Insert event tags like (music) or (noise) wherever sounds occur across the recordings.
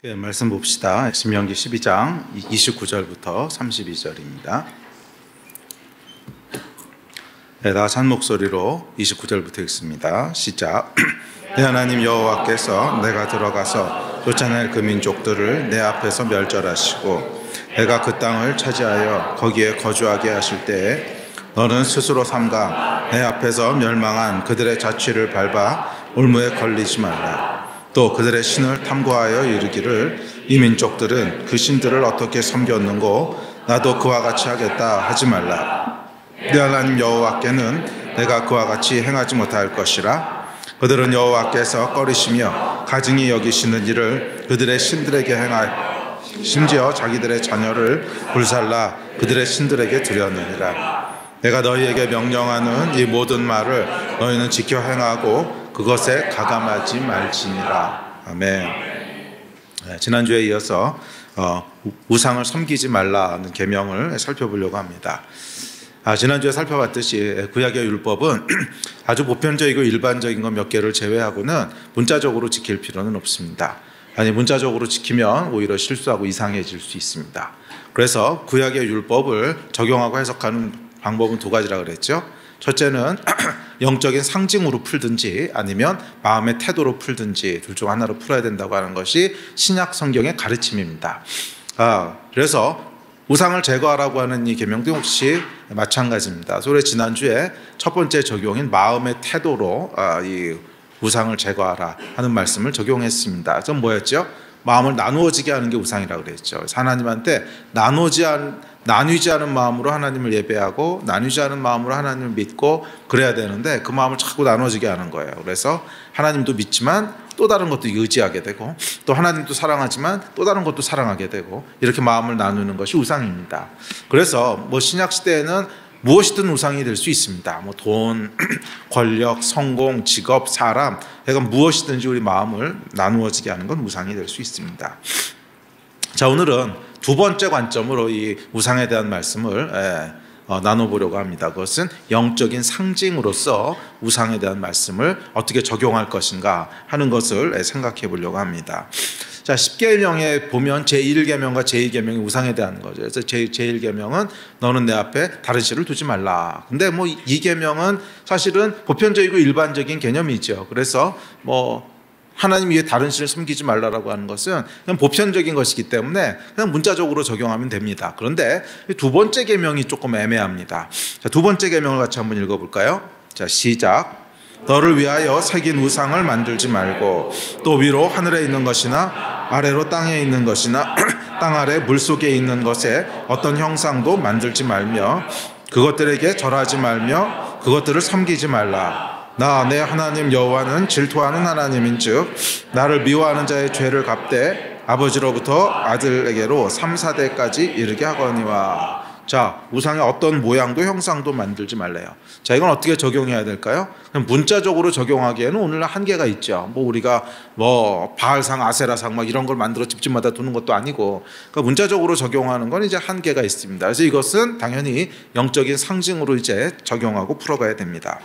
네, 말씀 봅시다. 신명기 12장 29절부터 32절입니다. 네, 다한 목소리로 29절부터 읽습니다. 시작. (clears throat) 내 하나님 여호와께서 내가 들어가서 쫓아낼 그 민족들을 내 앞에서 멸절하시고 내가 그 땅을 차지하여 거기에 거주하게 하실 때에 너는 스스로 삼가 내 앞에서 멸망한 그들의 자취를 밟아 올무에 걸리지 말라. 또 그들의 신을 탐구하여 이르기를 이 민족들은 그 신들을 어떻게 섬겼는고 나도 그와 같이 하겠다 하지 말라. 내 하나님 여호와께는 내가 그와 같이 행하지 못할 것이라. 그들은 여호와께서 꺼리시며 가증히 여기시는 일을 그들의 신들에게 행하 심지어 자기들의 자녀를 불살라 그들의 신들에게 드렸느니라. 내가 너희에게 명령하는 이 모든 말을 너희는 지켜 행하고 그것에 가감하지 말지니라. 아멘. 네, 지난주에 이어서 어, 우상을 섬기지 말라는 계명을 살펴보려고 합니다. 아, 지난주에 살펴봤듯이 구약의 율법은 (clears throat) 아주 보편적이고 일반적인 것 몇 개를 제외하고는 문자적으로 지킬 필요는 없습니다. 아니 문자적으로 지키면 오히려 실수하고 이상해질 수 있습니다. 그래서 구약의 율법을 적용하고 해석하는 방법은 두 가지라 그랬죠. 첫째는 (clears throat) 영적인 상징으로 풀든지 아니면 마음의 태도로 풀든지 둘 중 하나로 풀어야 된다고 하는 것이 신약 성경의 가르침입니다. 아, 그래서 우상을 제거하라고 하는 이 계명도 역시 마찬가지입니다. 소래 지난주에 첫 번째 적용인 마음의 태도로 아, 이 우상을 제거하라 하는 말씀을 적용했습니다. 좀 뭐였죠? 마음을 나누어지게 하는 게 우상이라고 그랬죠. 하나님한테 나누지 않 나뉘지 않은 마음으로 하나님을 예배하고 나뉘지 않은 마음으로 하나님을 믿고 그래야 되는데 그 마음을 자꾸 나눠지게 하는 거예요. 그래서 하나님도 믿지만 또 다른 것도 의지하게 되고 또 하나님도 사랑하지만 또 다른 것도 사랑하게 되고 이렇게 마음을 나누는 것이 우상입니다. 그래서 뭐 신약 시대에는 무엇이든 우상이 될 수 있습니다. 뭐 돈, (clears throat) 권력, 성공, 직업, 사람, 그러니까 무엇이든지 우리 마음을 나누어지게 하는 건 우상이 될 수 있습니다. 자 오늘은 두 번째 관점으로 이 우상에 대한 말씀을 예, 어, 나눠보려고 합니다. 그것은 영적인 상징으로서 우상에 대한 말씀을 어떻게 적용할 것인가 하는 것을 예, 생각해 보려고 합니다. 자, 10계명에 보면 제1계명과 제2계명이 우상에 대한 거죠. 그래서 제, 제1계명은 너는 내 앞에 다른 신을 두지 말라. 근데 뭐 2계명은 사실은 보편적이고 일반적인 개념이죠. 그래서 뭐 하나님 위에 다른 신을 섬기지 말라라고 하는 것은 그냥 보편적인 것이기 때문에 그냥 문자적으로 적용하면 됩니다. 그런데 두 번째 계명이 조금 애매합니다. 자, 두 번째 계명을 같이 한번 읽어볼까요? 자, 시작. 너를 위하여 새긴 우상을 만들지 말고 또 위로 하늘에 있는 것이나 아래로 땅에 있는 것이나 (clears throat) 땅 아래 물 속에 있는 것에 어떤 형상도 만들지 말며 그것들에게 절하지 말며 그것들을 섬기지 말라. 나 내 하나님 여호와는 질투하는 하나님인즉 나를 미워하는 자의 죄를 갚되 아버지로부터 아들에게로 3, 4대까지 이르게 하거니와 자, 우상의 어떤 모양도 형상도 만들지 말래요. 자, 이건 어떻게 적용해야 될까요? 문자적으로 적용하기에는 오늘 한계가 있죠. 뭐 우리가 뭐 바알상, 아세라상 막 이런 걸 만들어 집집마다 두는 것도 아니고, 그러니까 문자적으로 적용하는 건 이제 한계가 있습니다. 그래서 이것은 당연히 영적인 상징으로 이제 적용하고 풀어가야 됩니다.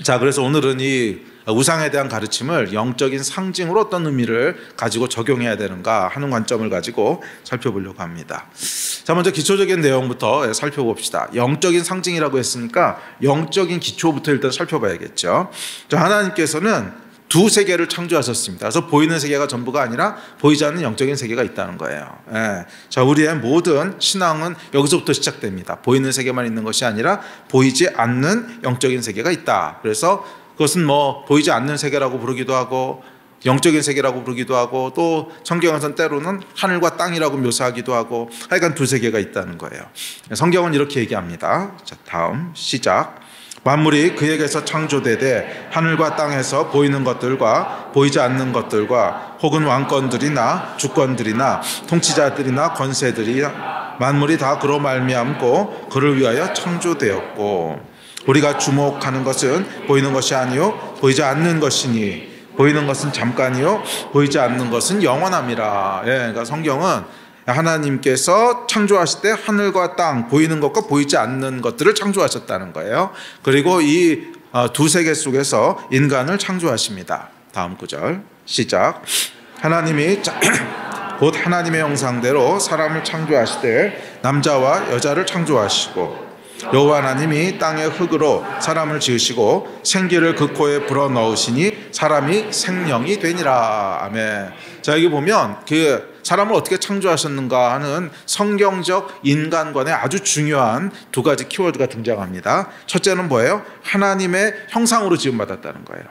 자, 그래서 오늘은 이 우상에 대한 가르침을 영적인 상징으로 어떤 의미를 가지고 적용해야 되는가 하는 관점을 가지고 살펴보려고 합니다. 자, 먼저 기초적인 내용부터 살펴봅시다. 영적인 상징이라고 했으니까 영적인 기초부터 일단 살펴봐야겠죠. 자, 하나님께서는 두 세계를 창조하셨습니다. 그래서 보이는 세계가 전부가 아니라 보이지 않는 영적인 세계가 있다는 거예요. 예. 자, 우리의 모든 신앙은 여기서부터 시작됩니다. 보이는 세계만 있는 것이 아니라 보이지 않는 영적인 세계가 있다. 그래서 그것은 뭐 보이지 않는 세계라고 부르기도 하고 영적인 세계라고 부르기도 하고 또 성경에서는 때로는 하늘과 땅이라고 묘사하기도 하고 하여간 두 세계가 있다는 거예요. 성경은 이렇게 얘기합니다. 자, 다음 시작. 만물이 그에게서 창조되되 하늘과 땅에서 보이는 것들과 보이지 않는 것들과 혹은 왕권들이나 주권들이나 통치자들이나 권세들이 만물이 다 그로 말미암고 그를 위하여 창조되었고 우리가 주목하는 것은 보이는 것이 아니요 보이지 않는 것이니 보이는 것은 잠깐이요 보이지 않는 것은 영원함이라. 예, 그러니까 성경은 하나님께서 창조하실 때 하늘과 땅 보이는 것과 보이지 않는 것들을 창조하셨다는 거예요. 그리고 이두 어, 세계 속에서 인간을 창조하십니다. 다음 구절 시작. 하나님이 자- (clears throat) 곧 하나님의 형상대로 사람을 창조하시되 남자와 여자를 창조하시고 여호와 하나님이 땅의 흙으로 사람을 지으시고 생기를 그 코에 불어 넣으시니 사람이 생명이 되니라. 아멘. 자 여기 보면 그 사람을 어떻게 창조하셨는가 하는 성경적 인간관의 아주 중요한 두 가지 키워드가 등장합니다. 첫째는 뭐예요? 하나님의 형상으로 지음받았다는 거예요.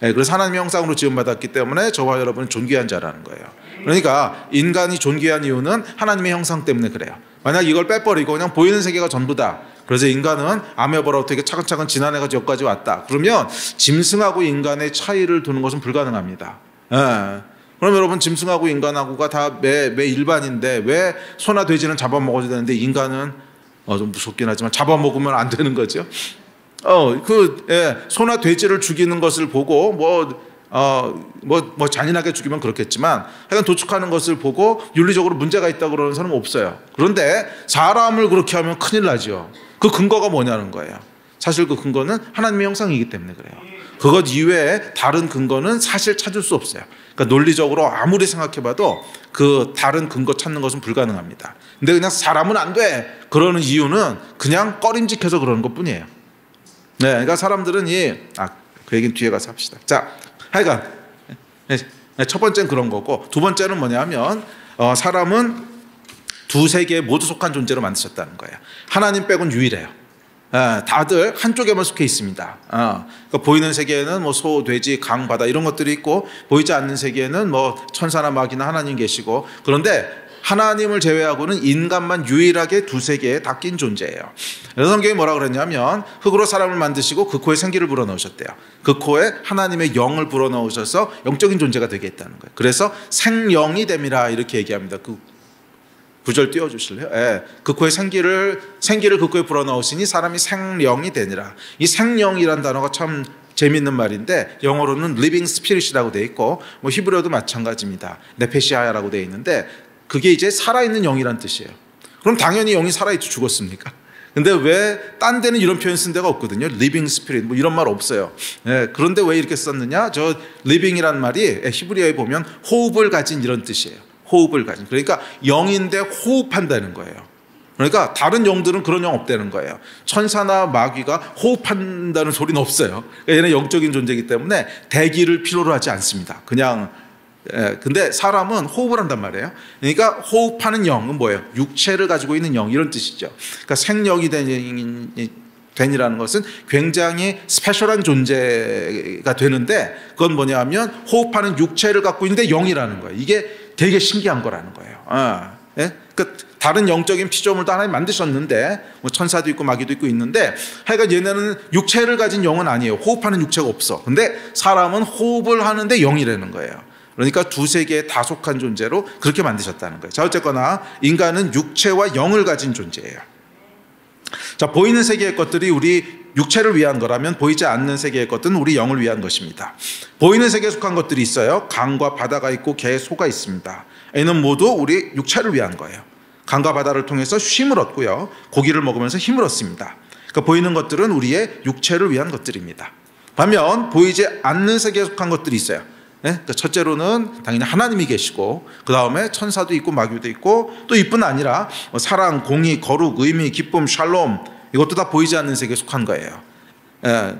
네, 그래서 하나님의 형상으로 지음받았기 때문에 저와 여러분은 존귀한 자라는 거예요. 그러니까 인간이 존귀한 이유는 하나님의 형상 때문에 그래요. 만약 이걸 빼버리고 그냥 보이는 세계가 전부다. 그래서 인간은 아메바로 되게 차근차근 지나내가지고 여기까지 왔다. 그러면 짐승하고 인간의 차이를 두는 것은 불가능합니다. 예. 그럼 여러분 짐승하고 인간하고가 다매 매 일반인데 왜 소나 돼지는 잡아먹어야 되는데 인간은 어, 좀 무섭긴 하지만 잡아먹으면 안 되는 거죠. 어, 그, 예, 소나 돼지를 죽이는 것을 보고, 뭐, 어, 뭐, 뭐 잔인하게 죽이면 그렇겠지만, 하여간 도축하는 것을 보고 윤리적으로 문제가 있다고 그러는 사람은 없어요. 그런데 사람을 그렇게 하면 큰일 나죠. 그 근거가 뭐냐는 거예요. 사실 그 근거는 하나님의 형상이기 때문에 그래요. 그것 이외에 다른 근거는 사실 찾을 수 없어요. 그러니까 논리적으로 아무리 생각해봐도 그 다른 근거 찾는 것은 불가능합니다. 근데 그냥 사람은 안 돼. 그러는 이유는 그냥 꺼림직해서 그러는 것 뿐이에요. 네, 그러니까 사람들은 이, 아, 그 얘기는 뒤에 가서 합시다. 자, 하여간, 네, 첫 번째는 그런 거고, 두 번째는 뭐냐면, 어, 사람은 두 세계에 모두 속한 존재로 만드셨다는 거예요. 하나님 빼곤 유일해요. 예, 다들 한쪽에만 속해 있습니다. 어, 그러니까 보이는 세계에는 뭐 소, 돼지, 강, 바다 이런 것들이 있고 보이지 않는 세계에는 뭐 천사나 마귀나 하나님 계시고 그런데 하나님을 제외하고는 인간만 유일하게 두 세계에 닦인 존재예요. 그래서 성경이 뭐라 그랬냐면 흙으로 사람을 만드시고 그 코에 생기를 불어넣으셨대요. 그 코에 하나님의 영을 불어넣으셔서 영적인 존재가 되게 했다는 거예요. 그래서 생영이 됨이라 이렇게 얘기합니다. 그 구절 띄워 주실래요? 예. 그 코에 생기를 생기를 그 코에 불어넣으시니 사람이 생령이 되니라. 이 생령이란 단어가 참 재밌는 말인데 영어로는 living spirit이라고 돼 있고 뭐 히브리어도 마찬가지입니다. 네페시아라고 돼 있는데 그게 이제 살아있는 영이란 뜻이에요. 그럼 당연히 영이 살아있지 죽었습니까? 근데 왜 딴 데는 이런 표현 쓴 데가 없거든요. living spirit 뭐 이런 말 없어요. 예, 그런데 왜 이렇게 썼느냐? 저 living이란 말이 히브리어에 보면 호흡을 가진 이런 뜻이에요. 호흡을 가진. 그러니까 영인데 호흡한다는 거예요. 그러니까 다른 영들은 그런 영 없다는 거예요. 천사나 마귀가 호흡한다는 소리는 없어요. 그러니까 얘는 영적인 존재이기 때문에 대기를 필요로 하지 않습니다. 그냥 예, 근데 사람은 호흡을 한단 말이에요. 그러니까 호흡하는 영은 뭐예요? 육체를 가지고 있는 영 이런 뜻이죠. 그러니까 생령이 된이라는 것은 굉장히 special한 존재가 되는데 그건 뭐냐면 호흡하는 육체를 갖고 있는데 영이라는 거예요. 이게 되게 신기한 거라는 거예요. 어, 예? 그 다른 영적인 피조물도 하나님 만드셨는데 뭐 천사도 있고 마귀도 있고 있는데 하여간 얘네는 육체를 가진 영은 아니에요. 호흡하는 육체가 없어. 근데 사람은 호흡을 하는데 영이라는 거예요. 그러니까 두 세계에 다속한 존재로 그렇게 만드셨다는 거예요. 자 어쨌거나 인간은 육체와 영을 가진 존재예요. 자 보이는 세계의 것들이 우리 육체를 위한 거라면 보이지 않는 세계의 것들은 우리 영을 위한 것입니다. 보이는 세계에 속한 것들이 있어요. 강과 바다가 있고 개, 소가 있습니다. 이는 모두 우리 육체를 위한 거예요. 강과 바다를 통해서 쉼을 얻고요. 고기를 먹으면서 힘을 얻습니다. 그러니까 보이는 것들은 우리의 육체를 위한 것들입니다. 반면 보이지 않는 세계에 속한 것들이 있어요. 네? 그러니까 첫째로는 당연히 하나님이 계시고 그 다음에 천사도 있고 마귀도 있고 또 이뿐 아니라 뭐 사랑, 공의, 거룩, 의미, 기쁨, 샬롬 이것도 다 보이지 않는 세계에 속한 거예요. 예,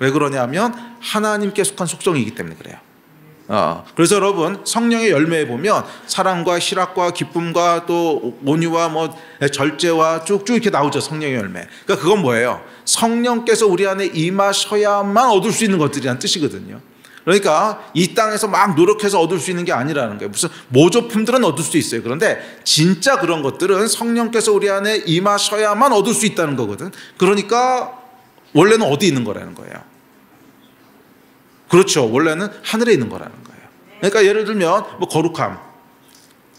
왜 그러냐면 하나님께 속한 속성이기 때문에 그래요. 어, 그래서 여러분 성령의 열매에 보면 사랑과 희락과 기쁨과 또 온유와 뭐 절제와 쭉쭉 이렇게 나오죠 성령의 열매. 그러니까 그건 뭐예요? 성령께서 우리 안에 임하셔야만 얻을 수 있는 것들이란 뜻이거든요. 그러니까 이 땅에서 막 노력해서 얻을 수 있는 게 아니라는 거예요. 무슨 모조품들은 얻을 수 있어요. 그런데 진짜 그런 것들은 성령께서 우리 안에 임하셔야만 얻을 수 있다는 거거든. 그러니까 원래는 어디 있는 거라는 거예요. 그렇죠. 원래는 하늘에 있는 거라는 거예요. 그러니까 예를 들면 뭐 거룩함.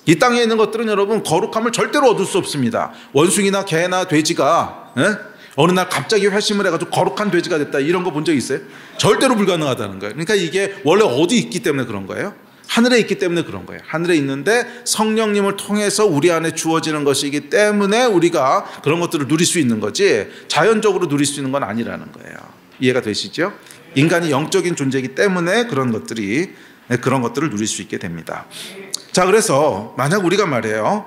이 땅에 있는 것들은 여러분 거룩함을 절대로 얻을 수 없습니다. 원숭이나 개나 돼지가 에? 어느 날 갑자기 회심을 해가지고 거룩한 돼지가 됐다 이런 거 본 적 있어요? 절대로 불가능하다는 거예요. 그러니까 이게 원래 어디 있기 때문에 그런 거예요? 하늘에 있기 때문에 그런 거예요. 하늘에 있는데 성령님을 통해서 우리 안에 주어지는 것이기 때문에 우리가 그런 것들을 누릴 수 있는 거지 자연적으로 누릴 수 있는 건 아니라는 거예요. 이해가 되시죠? 인간이 영적인 존재이기 때문에 그런 것들이 네, 그런 것들을 누릴 수 있게 됩니다. 자, 그래서 만약 우리가 말해요.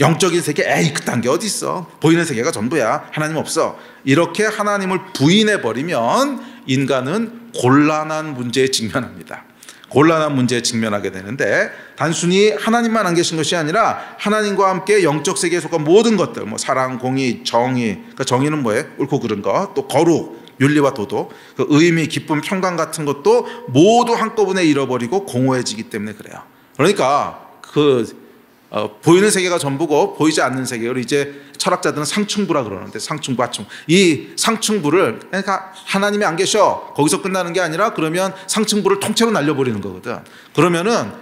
영적인 세계, 에이, 그딴 게 어딨어. 보이는 세계가 전부야. 하나님 없어. 이렇게 하나님을 부인해 버리면 인간은 곤란한 문제에 직면합니다. 곤란한 문제에 직면하게 되는데 단순히 하나님만 안 계신 것이 아니라 하나님과 함께 영적 세계에 속한 모든 것들 뭐 사랑, 공의, 정의 그러니까 정의는 뭐예요? 옳고 그른 것, 또 거룩, 윤리와 도덕, 그 의미, 기쁨, 평강 같은 것도 모두 한꺼번에 잃어버리고 공허해지기 때문에 그래요. 그러니까 그 어, 보이는 세계가 전부고 보이지 않는 세계를 이제 철학자들은 상충부라 그러는데 상충부 하충 이 상충부를 그러니까 하나님이 안 계셔 거기서 끝나는 게 아니라 그러면 상충부를 통째로 날려버리는 거거든 그러면은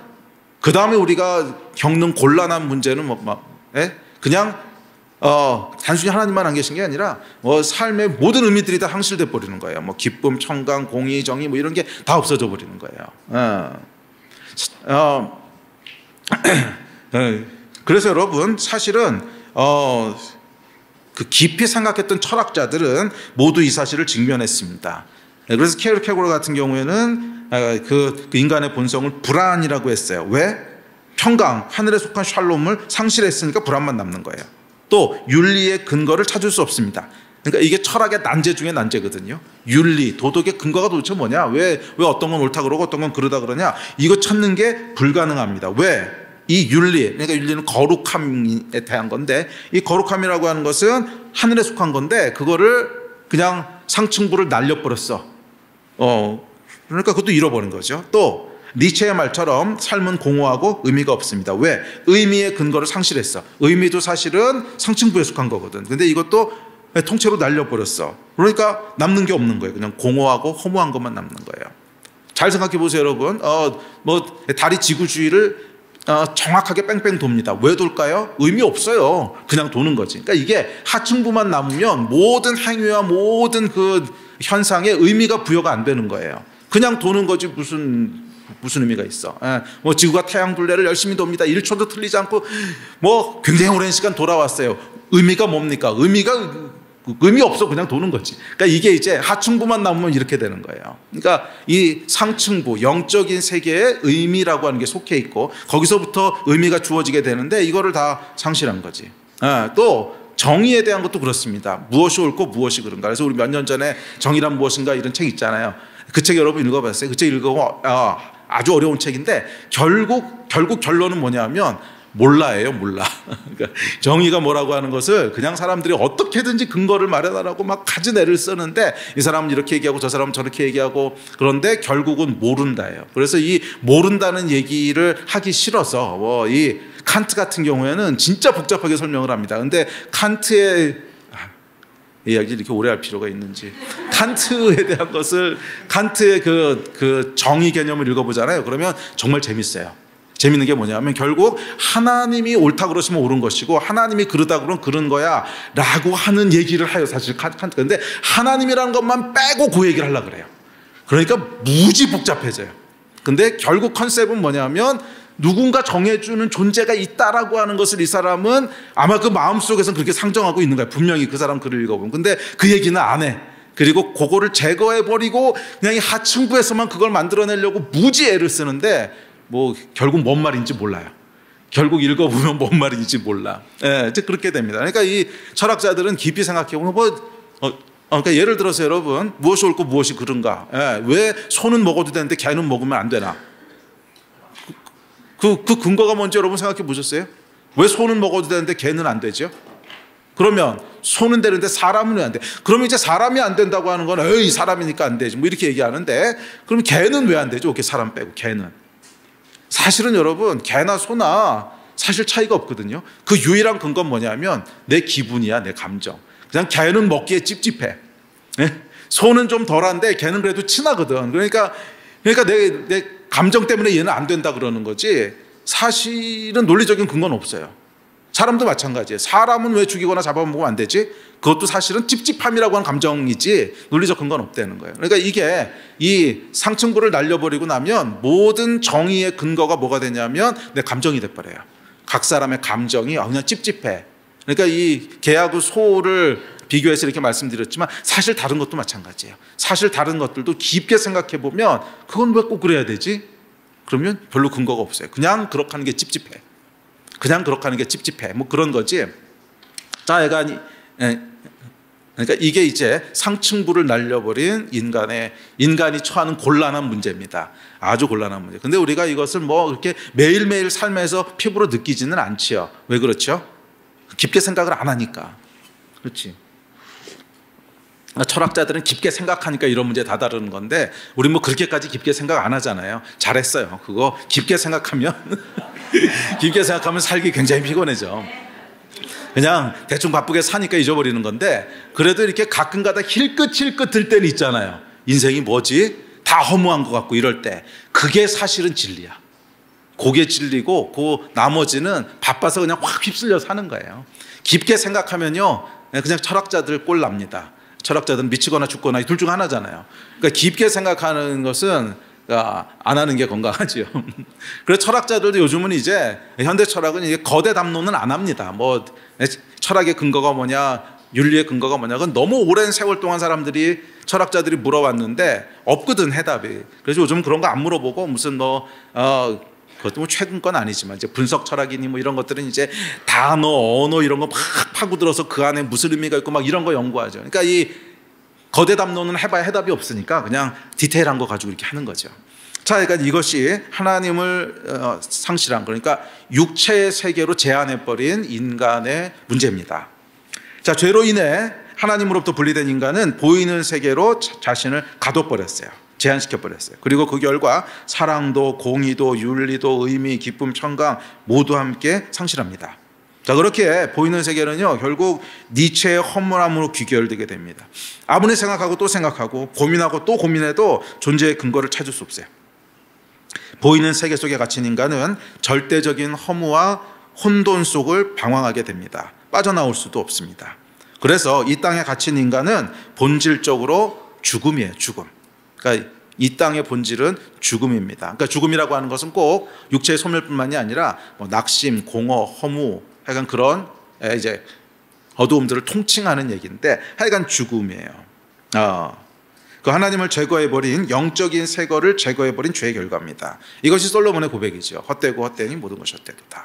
그 다음에 우리가 겪는 곤란한 문제는 뭐, 막 예? 그냥 어, 단순히 하나님만 안 계신 게 아니라 뭐 삶의 모든 의미들이 다 상실돼 버리는 거예요. 뭐 기쁨, 청강, 공의, 정의 뭐 이런 게 다 없어져 버리는 거예요. 어. 어. (clears throat) 예. 그래서 여러분 사실은 어, 그 깊이 생각했던 철학자들은 모두 이 사실을 직면했습니다. 예, 그래서 케르케고르 같은 경우에는 아, 그, 그 인간의 본성을 불안이라고 했어요. 왜? 평강, 하늘에 속한 샬롬을 상실했으니까 불안만 남는 거예요. 또 윤리의 근거를 찾을 수 없습니다. 그러니까 이게 철학의 난제 중에 난제거든요. 윤리, 도덕의 근거가 도대체 뭐냐? 왜, 왜 어떤 건 옳다 그러고 어떤 건 그러다 그러냐? 이거 찾는 게 불가능합니다. 왜? 이 윤리, 그러니까 윤리는 거룩함에 대한 건데 이 거룩함이라고 하는 것은 하늘에 속한 건데 그거를 그냥 상층부를 날려버렸어. 어, 그러니까 그것도 잃어버린 거죠. 또 니체의 말처럼 삶은 공허하고 의미가 없습니다. 왜? 의미의 근거를 상실했어. 의미도 사실은 상층부에 속한 거거든. 근데 이것도 통째로 날려버렸어. 그러니까 남는 게 없는 거예요. 그냥 공허하고 허무한 것만 남는 거예요. 잘 생각해 보세요, 여러분. 어, 뭐, 달이 지구주위를 어, 정확하게 뺑뺑 돕니다. 왜 돌까요? 의미 없어요. 그냥 도는 거지. 그러니까 이게 하층부만 남으면 모든 행위와 모든 그 현상에 의미가 부여가 안 되는 거예요. 그냥 도는 거지 무슨 무슨 의미가 있어? 예, 뭐 지구가 태양 둘레를 열심히 돕니다. 1초도 틀리지 않고 뭐 굉장히 오랜 시간 돌아왔어요. 의미가 뭡니까? 의미가 의미 없어 그냥 도는 거지. 그러니까 이게 이제 하층부만 남으면 이렇게 되는 거예요. 그러니까 이 상층부 영적인 세계의 의미라고 하는 게 속해 있고 거기서부터 의미가 주어지게 되는데 이거를 다 상실한 거지. 아, 또 정의에 대한 것도 그렇습니다. 무엇이 옳고 무엇이 그른가. 그래서 우리 몇 년 전에 정의란 무엇인가 이런 책 있잖아요. 그 책 여러분 읽어봤어요? 그 책 읽어보면 아, 아주 어려운 책인데 결국 결국 결론은 뭐냐면 몰라예요, 몰라. (laughs) 그러니까 정의가 뭐라고 하는 것을 그냥 사람들이 어떻게든지 근거를 마련하라고 막 가진 애를 쓰는데 이 사람은 이렇게 얘기하고 저 사람은 저렇게 얘기하고 그런데 결국은 모른다예요. 그래서 이 모른다는 얘기를 하기 싫어서 뭐 이 칸트 같은 경우에는 진짜 복잡하게 설명을 합니다. 근데 칸트의 아, 이야기 이렇게 오래 할 필요가 있는지 칸트에 대한 것을 칸트의 그, 그 정의 개념을 읽어보잖아요. 그러면 정말 재밌어요. 재밌는 게 뭐냐면 결국 하나님이 옳다 그러시면 옳은 것이고 하나님이 그러다 그러면 그런 거야 라고 하는 얘기를 하여 사실 근데 하나님이라는 것만 빼고 그 얘기를 하려 그래요. 그러니까 무지 복잡해져요. 근데 결국 컨셉은 뭐냐면 누군가 정해주는 존재가 있다라고 하는 것을 이 사람은 아마 그 마음속에서 그렇게 상정하고 있는 거야. 분명히 그 사람 글을 읽어보면. 근데 그 얘기는 안 해. 그리고 그거를 제거해버리고 그냥 이 하층부에서만 그걸 만들어내려고 무지 애를 쓰는데 뭐 결국 뭔 말인지 몰라요. 결국 읽어보면 (laughs) 뭔 말인지 몰라. 예, 이제 그렇게 됩니다. 그러니까 이 철학자들은 깊이 생각해 보면 뭐, 어, 어, 그러니까 예를 들어서 여러분 무엇이 옳고 무엇이 그른가? 예, 왜 소는 먹어도 되는데 개는 먹으면 안 되나? 그, 그 근거가 뭔지 여러분 생각해 보셨어요? 왜 소는 먹어도 되는데 개는 안 되죠? 그러면 소는 되는데 사람은 왜 안 돼? 그러면 이제 사람이 안 된다고 하는 건 에이 사람이니까 안 되지 뭐 이렇게 얘기하는데 그럼 개는 왜 안 되죠? 이렇게 사람 빼고 개는 사실은 여러분 개나 소나 사실 차이가 없거든요. 그 유일한 근거는 뭐냐면 내 기분이야, 내 감정. 그냥 개는 먹기에 찝찝해. 네? 소는 좀 덜한데 개는 그래도 친하거든. 그러니까 그러니까 내, 내 감정 때문에 얘는 안 된다 그러는 거지. 사실은 논리적인 근거는 없어요. 사람도 마찬가지예요. 사람은 왜 죽이거나 잡아먹으면 안 되지? 그것도 사실은 찝찝함이라고 하는 감정이지 논리적 근거는 없다는 거예요. 그러니까 이게 이 상층부를 날려버리고 나면 모든 정의의 근거가 뭐가 되냐면 내 감정이 돼버려요. 각 사람의 감정이 그냥 찝찝해. 그러니까 이 개하고 소를 비교해서 이렇게 말씀드렸지만 사실 다른 것도 마찬가지예요. 사실 다른 것들도 깊게 생각해 보면 그건 왜 꼭 그래야 되지? 그러면 별로 근거가 없어요. 그냥 그렇게 하는 게 찝찝해. 그냥 그렇게 하는 게 찝찝해. 뭐 그런 거지. 자, 얘가 예, 그러니까 이게 이제 상층부를 날려버린 인간의 인간이 처하는 곤란한 문제입니다. 아주 곤란한 문제. 근데 우리가 이것을 뭐 그렇게 매일매일 삶에서 피부로 느끼지는 않지요. 왜 그렇죠? 깊게 생각을 안 하니까. 그렇지. 철학자들은 깊게 생각하니까 이런 문제 다 다루는 건데 우리 뭐 그렇게까지 깊게 생각 안 하잖아요. 잘했어요. 그거 깊게 생각하면 (laughs) 깊게 생각하면 살기 굉장히 피곤해져. 그냥 대충 바쁘게 사니까 잊어버리는 건데 그래도 이렇게 가끔가다 힐끗힐끗 들 때는 있잖아요. 인생이 뭐지? 다 허무한 것 같고 이럴 때 그게 사실은 진리야. 그게 진리고 그 나머지는 바빠서 그냥 확 휩쓸려 사는 거예요. 깊게 생각하면요. 그냥 철학자들 꼴 납니다. 철학자들은 미치거나 죽거나 둘 중 하나잖아요. 그러니까 깊게 생각하는 것은 아, 안 하는 게 건강하지요. (laughs) 그래서 철학자들도 요즘은 이제 현대 철학은 이제 거대 담론은 안 합니다. 뭐 철학의 근거가 뭐냐, 윤리의 근거가 뭐냐, 그건 너무 오랜 세월 동안 사람들이 철학자들이 물어왔는데 없거든 해답이. 그래서 요즘 그런 거 안 물어보고 무슨 뭐 어, 그것도 뭐 최근 건 아니지만 이제 분석 철학이니 뭐 이런 것들은 이제 단어, 언어 이런 거 막 파고들어서 그 안에 무슨 의미가 있고 막 이런 거 연구하죠. 그러니까 이 거대 담론은 해봐야 해답이 없으니까 그냥 디테일한 거 가지고 이렇게 하는 거죠. 자, 그러니까 이것이 하나님을 어, 상실한 그러니까 육체의 세계로 제한해버린 인간의 문제입니다. 자, 죄로 인해 하나님으로부터 분리된 인간은 보이는 세계로 자신을 가둬버렸어요. 제한시켜 버렸어요. 그리고 그 결과 사랑도 공의도 윤리도 의미, 기쁨, 청강 모두 함께 상실합니다. 자, 그렇게 보이는 세계는요, 결국 니체의 허물함으로 귀결되게 됩니다. 아무리 생각하고 또 생각하고 고민하고 또 고민해도 존재의 근거를 찾을 수 없어요. 보이는 세계 속에 갇힌 인간은 절대적인 허무와 혼돈 속을 방황하게 됩니다. 빠져나올 수도 없습니다. 그래서 이 땅에 갇힌 인간은 본질적으로 죽음이에요, 죽음. 그러니까 이 땅의 본질은 죽음입니다. 그러니까 죽음이라고 하는 것은 꼭 육체의 소멸뿐만이 아니라 뭐 낙심, 공허, 허무, 하여간 그런 이제 어두움들을 통칭하는 얘기인데 하여간 죽음이에요. 어. 그 하나님을 제거해버린 영적인 세거를 제거해버린 죄의 결과입니다. 이것이 솔로몬의 고백이죠. 헛되고 헛되니 모든 것이 헛되도다.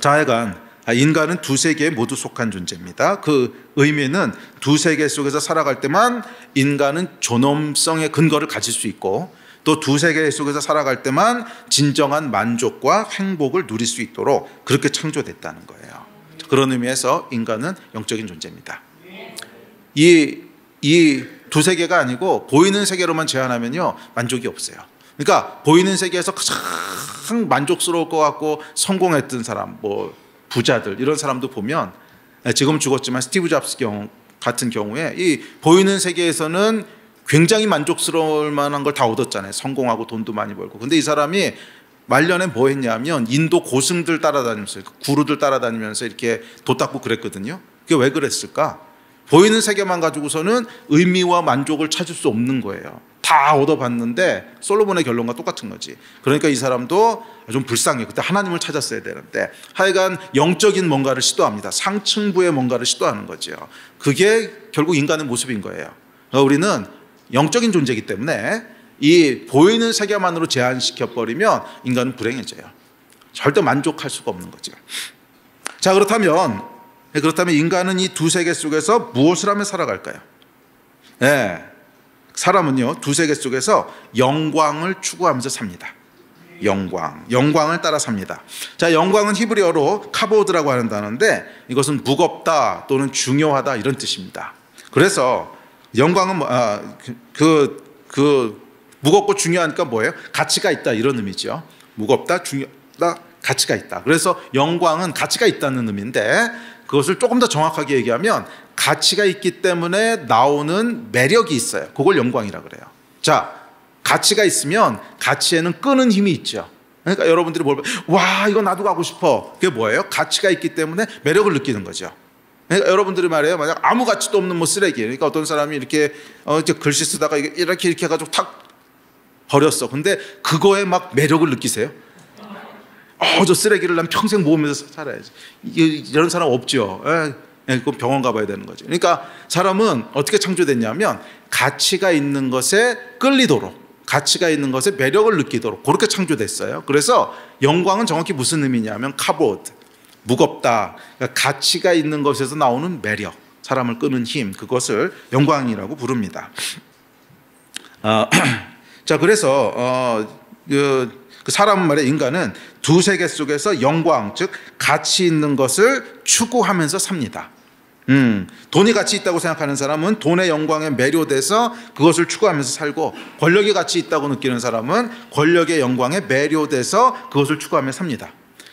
자, 하여간 인간은 두 세계에 모두 속한 존재입니다. 그 의미는 두 세계 속에서 살아갈 때만 인간은 존엄성의 근거를 가질 수 있고 또 두 세계 속에서 살아갈 때만 진정한 만족과 행복을 누릴 수 있도록 그렇게 창조됐다는 거예요. 그런 의미에서 인간은 영적인 존재입니다. 이, 이 두 세계가 아니고 보이는 세계로만 제한하면요, 만족이 없어요. 그러니까 보이는 세계에서 가장 만족스러울 것 같고 성공했던 사람, 뭐 부자들 이런 사람도 보면 지금 죽었지만 스티브 잡스 경우 같은 경우에 이 보이는 세계에서는 굉장히 만족스러울 만한 걸 다 얻었잖아요. 성공하고 돈도 많이 벌고. 근데 이 사람이 말년에 뭐 했냐면 인도 고승들 따라다니면서 구루들 따라다니면서 이렇게 도 닦고 그랬거든요. 그게 왜 그랬을까? 보이는 세계만 가지고서는 의미와 만족을 찾을 수 없는 거예요. 다 얻어봤는데 솔로몬의 결론과 똑같은 거지. 그러니까 이 사람도 좀 불쌍해. 그때 하나님을 찾았어야 되는데 하여간 영적인 뭔가를 시도합니다. 상층부의 뭔가를 시도하는 거죠. 그게 결국 인간의 모습인 거예요. 그러니까 우리는 영적인 존재이기 때문에 이 보이는 세계만으로 제한시켜 버리면 인간은 불행해져요. 절대 만족할 수가 없는 거죠. 자 그렇다면 그렇다면 인간은 이 두 세계 속에서 무엇을 하며 살아갈까요? 네. 사람은요 두 세계 속에서 영광을 추구하면서 삽니다. 영광, 영광을 따라 삽니다. 자, 영광은 히브리어로 카보드라고 하는 단어인데 이것은 무겁다 또는 중요하다 이런 뜻입니다. 그래서 영광은 뭐, 아, 그, 그, 그 무겁고 중요하니까 뭐예요? 가치가 있다 이런 의미죠. 무겁다, 중요하다, 가치가 있다. 그래서 영광은 가치가 있다는 의미인데 그것을 조금 더 정확하게 얘기하면 가치가 있기 때문에 나오는 매력이 있어요. 그걸 영광이라 그래요. 자, 가치가 있으면 가치에는 끄는 힘이 있죠. 그러니까 여러분들이 뭘, 와, 이거 나도 가고 싶어. 그게 뭐예요? 가치가 있기 때문에 매력을 느끼는 거죠. 그러니까 여러분들이 말해요. 만약 아무 가치도 없는 뭐 쓰레기. 그러니까 어떤 사람이 이렇게 어 이제 글씨 쓰다가 이렇게 이렇게 해가지고 탁 버렸어. 근데 그거에 막 매력을 느끼세요? 어, 저 쓰레기를 난 평생 모으면서 살아야지. 이런 사람 없죠. 예, 예, 그 병원 가봐야 되는 거죠. 그러니까 사람은 어떻게 창조됐냐면 가치가 있는 것에 끌리도록 가치가 있는 것에 매력을 느끼도록 그렇게 창조됐어요. 그래서 영광은 정확히 무슨 의미냐면 카보드, 무겁다. 그러니까 가치가 있는 것에서 나오는 매력, 사람을 끄는 힘, 그것을 영광이라고 부릅니다. 어, (clears throat) 자, 그래서 어, 그, 그 사람 말의 인간은 두 세계 속에서 영광, 즉 가치 있는 것을 추구하면서 삽니다. 음, 돈이 가치 있다고 생각하는 사람은 돈의 영광에 매료돼서 그것을 추구하면서 살고 권력이 가치 있다고 느끼는 사람은 권력의 영광에 매료돼서 그것을 추구하며 삽니다.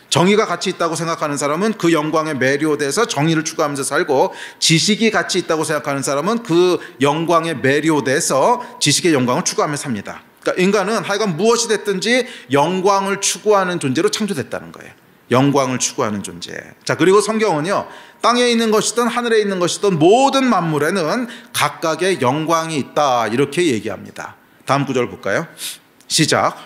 정의가 가치 있다고 생각하는 사람은 그 영광에 매료돼서 정의를 추구하면서 살고 지식이 가치 있다고 생각하는 사람은 그 영광에 매료돼서 지식의 영광을 추구하며 삽니다. 그러니까 인간은 하여간 무엇이 됐든지 영광을 추구하는 존재로 창조됐다는 거예요. 영광을 추구하는 존재. 자, 그리고 성경은요, 땅에 있는 것이든 하늘에 있는 것이든 모든 만물에는 각각의 영광이 있다. 이렇게 얘기합니다. 다음 구절 볼까요? 시작.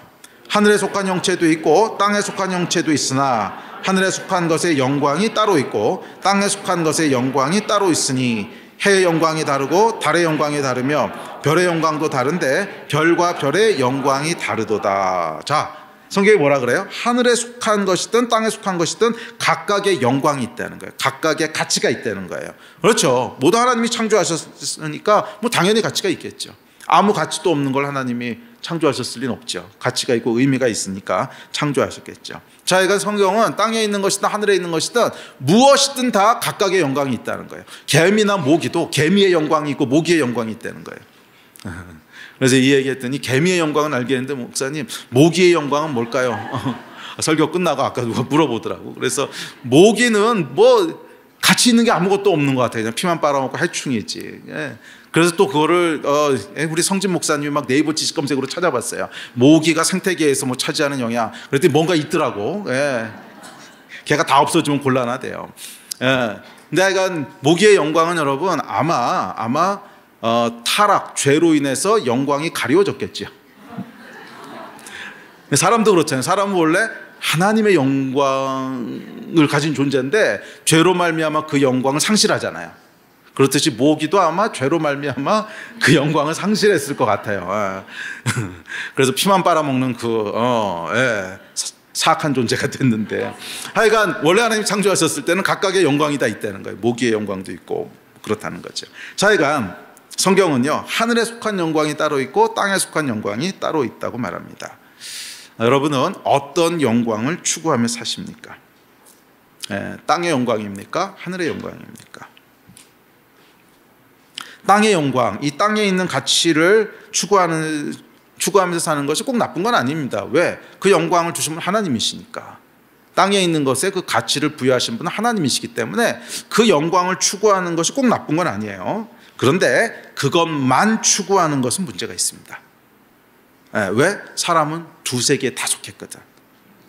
하늘에 속한 형체도 있고 땅에 속한 형체도 있으나 하늘에 속한 것의 영광이 따로 있고 땅에 속한 것의 영광이 따로 있으니 해의 영광이 다르고 달의 영광이 다르며 별의 영광도 다른데 별과 별의 영광이 다르도다. 자, 성경이 뭐라 그래요? 하늘에 속한 것이든 땅에 속한 것이든 각각의 영광이 있다는 거예요. 각각의 가치가 있다는 거예요. 그렇죠. 모두 하나님이 창조하셨으니까 뭐 당연히 가치가 있겠죠. 아무 가치도 없는 걸 하나님이 창조하셨을 리는 없죠. 가치가 있고 의미가 있으니까 창조하셨겠죠. 자, 이건 성경은 땅에 있는 것이든 하늘에 있는 것이든 무엇이든 다 각각의 영광이 있다는 거예요. 개미나 모기도 개미의 영광이 있고 모기의 영광이 있다는 거예요. (laughs) 그래서 이 얘기했더니 개미의 영광은 알겠는데 목사님 모기의 영광은 뭘까요? (laughs) 설교 끝나고 아까 누가 물어보더라고. 그래서 모기는 뭐 가치 있는 게 아무것도 없는 것 같아요. 그냥 피만 빨아먹고 해충이지. 예. 그래서 또 그거를 어, 예, 우리 성진 목사님이 막 네이버 지식 검색으로 찾아봤어요. 모기가 생태계에서 뭐 차지하는 영향. 그랬더니 뭔가 있더라고. 예. 걔가 다 없어지면 곤란하대요. 예. 근데 하여간 모기의 영광은 여러분 아마 아마 어, 타락, 죄로 인해서 영광이 가리워졌겠죠. 사람도 그렇잖아요. 사람은 원래 하나님의 영광을 가진 존재인데 죄로 말미암아 그 영광을 상실하잖아요. 그렇듯이 모기도 아마 죄로 말미암아 그 영광을 상실했을 것 같아요. 예. (laughs) 그래서 피만 빨아먹는 그 어, 예. 사악한 존재가 됐는데 하여간 원래 하나님 창조하셨을 때는 각각의 영광이 다 있다는 거예요. 모기의 영광도 있고 그렇다는 거죠. 자, 하여간 성경은요, 하늘에 속한 영광이 따로 있고 땅에 속한 영광이 따로 있다고 말합니다. 여러분은 어떤 영광을 추구하며 사십니까? 예, 땅의 영광입니까? 하늘의 영광입니까? 땅의 영광, 이 땅에 있는 가치를 추구하는 추구하면서 사는 것이 꼭 나쁜 건 아닙니다. 왜? 그 영광을 주신 분 하나님이시니까. 땅에 있는 것에 그 가치를 부여하신 분은 하나님이시기 때문에 그 영광을 추구하는 것이 꼭 나쁜 건 아니에요. 그런데 그것만 추구하는 것은 문제가 있습니다. 예, 왜? 사람은 두세 개에 다 속했거든.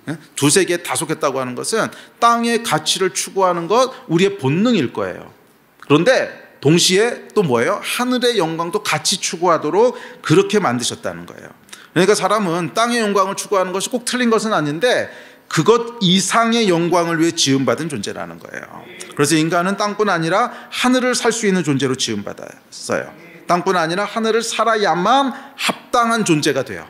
예? 두세 개에 다 속했다고 하는 것은 땅의 가치를 추구하는 것 우리의 본능일 거예요. 그런데 동시에 또 뭐예요? 하늘의 영광도 같이 추구하도록 그렇게 만드셨다는 거예요. 그러니까 사람은 땅의 영광을 추구하는 것이 꼭 틀린 것은 아닌데 그것 이상의 영광을 위해 지음받은 존재라는 거예요. 그래서 인간은 땅뿐 아니라 하늘을 살 수 있는 존재로 지음받았어요. 땅뿐 아니라 하늘을 살아야만 합당한 존재가 돼요.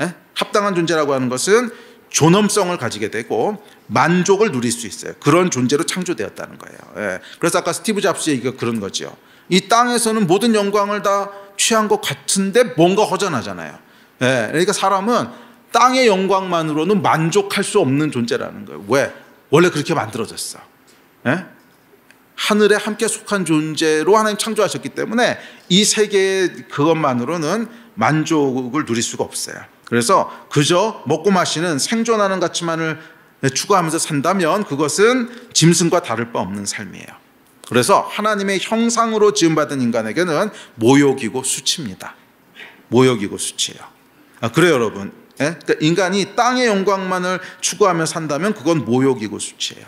예? 합당한 존재라고 하는 것은 존엄성을 가지게 되고 만족을 누릴 수 있어요. 그런 존재로 창조되었다는 거예요. 예. 그래서 아까 스티브 잡스 얘기가 그런 거죠. 이 땅에서는 모든 영광을 다 취한 것 같은데 뭔가 허전하잖아요. 예. 그러니까 사람은 땅의 영광만으로는 만족할 수 없는 존재라는 거예요. 왜? 원래 그렇게 만들어졌어. 예? 하늘에 함께 속한 존재로 하나님 창조하셨기 때문에 이 세계의 그것만으로는 만족을 누릴 수가 없어요. 그래서 그저 먹고 마시는 생존하는 가치만을 추구하면서 산다면 그것은 짐승과 다를 바 없는 삶이에요. 그래서 하나님의 형상으로 지음받은 인간에게는 모욕이고 수치입니다. 모욕이고 수치예요. 아, 그래요, 여러분. 예? 그러니까 인간이 땅의 영광만을 추구하며 산다면 그건 모욕이고 수치예요.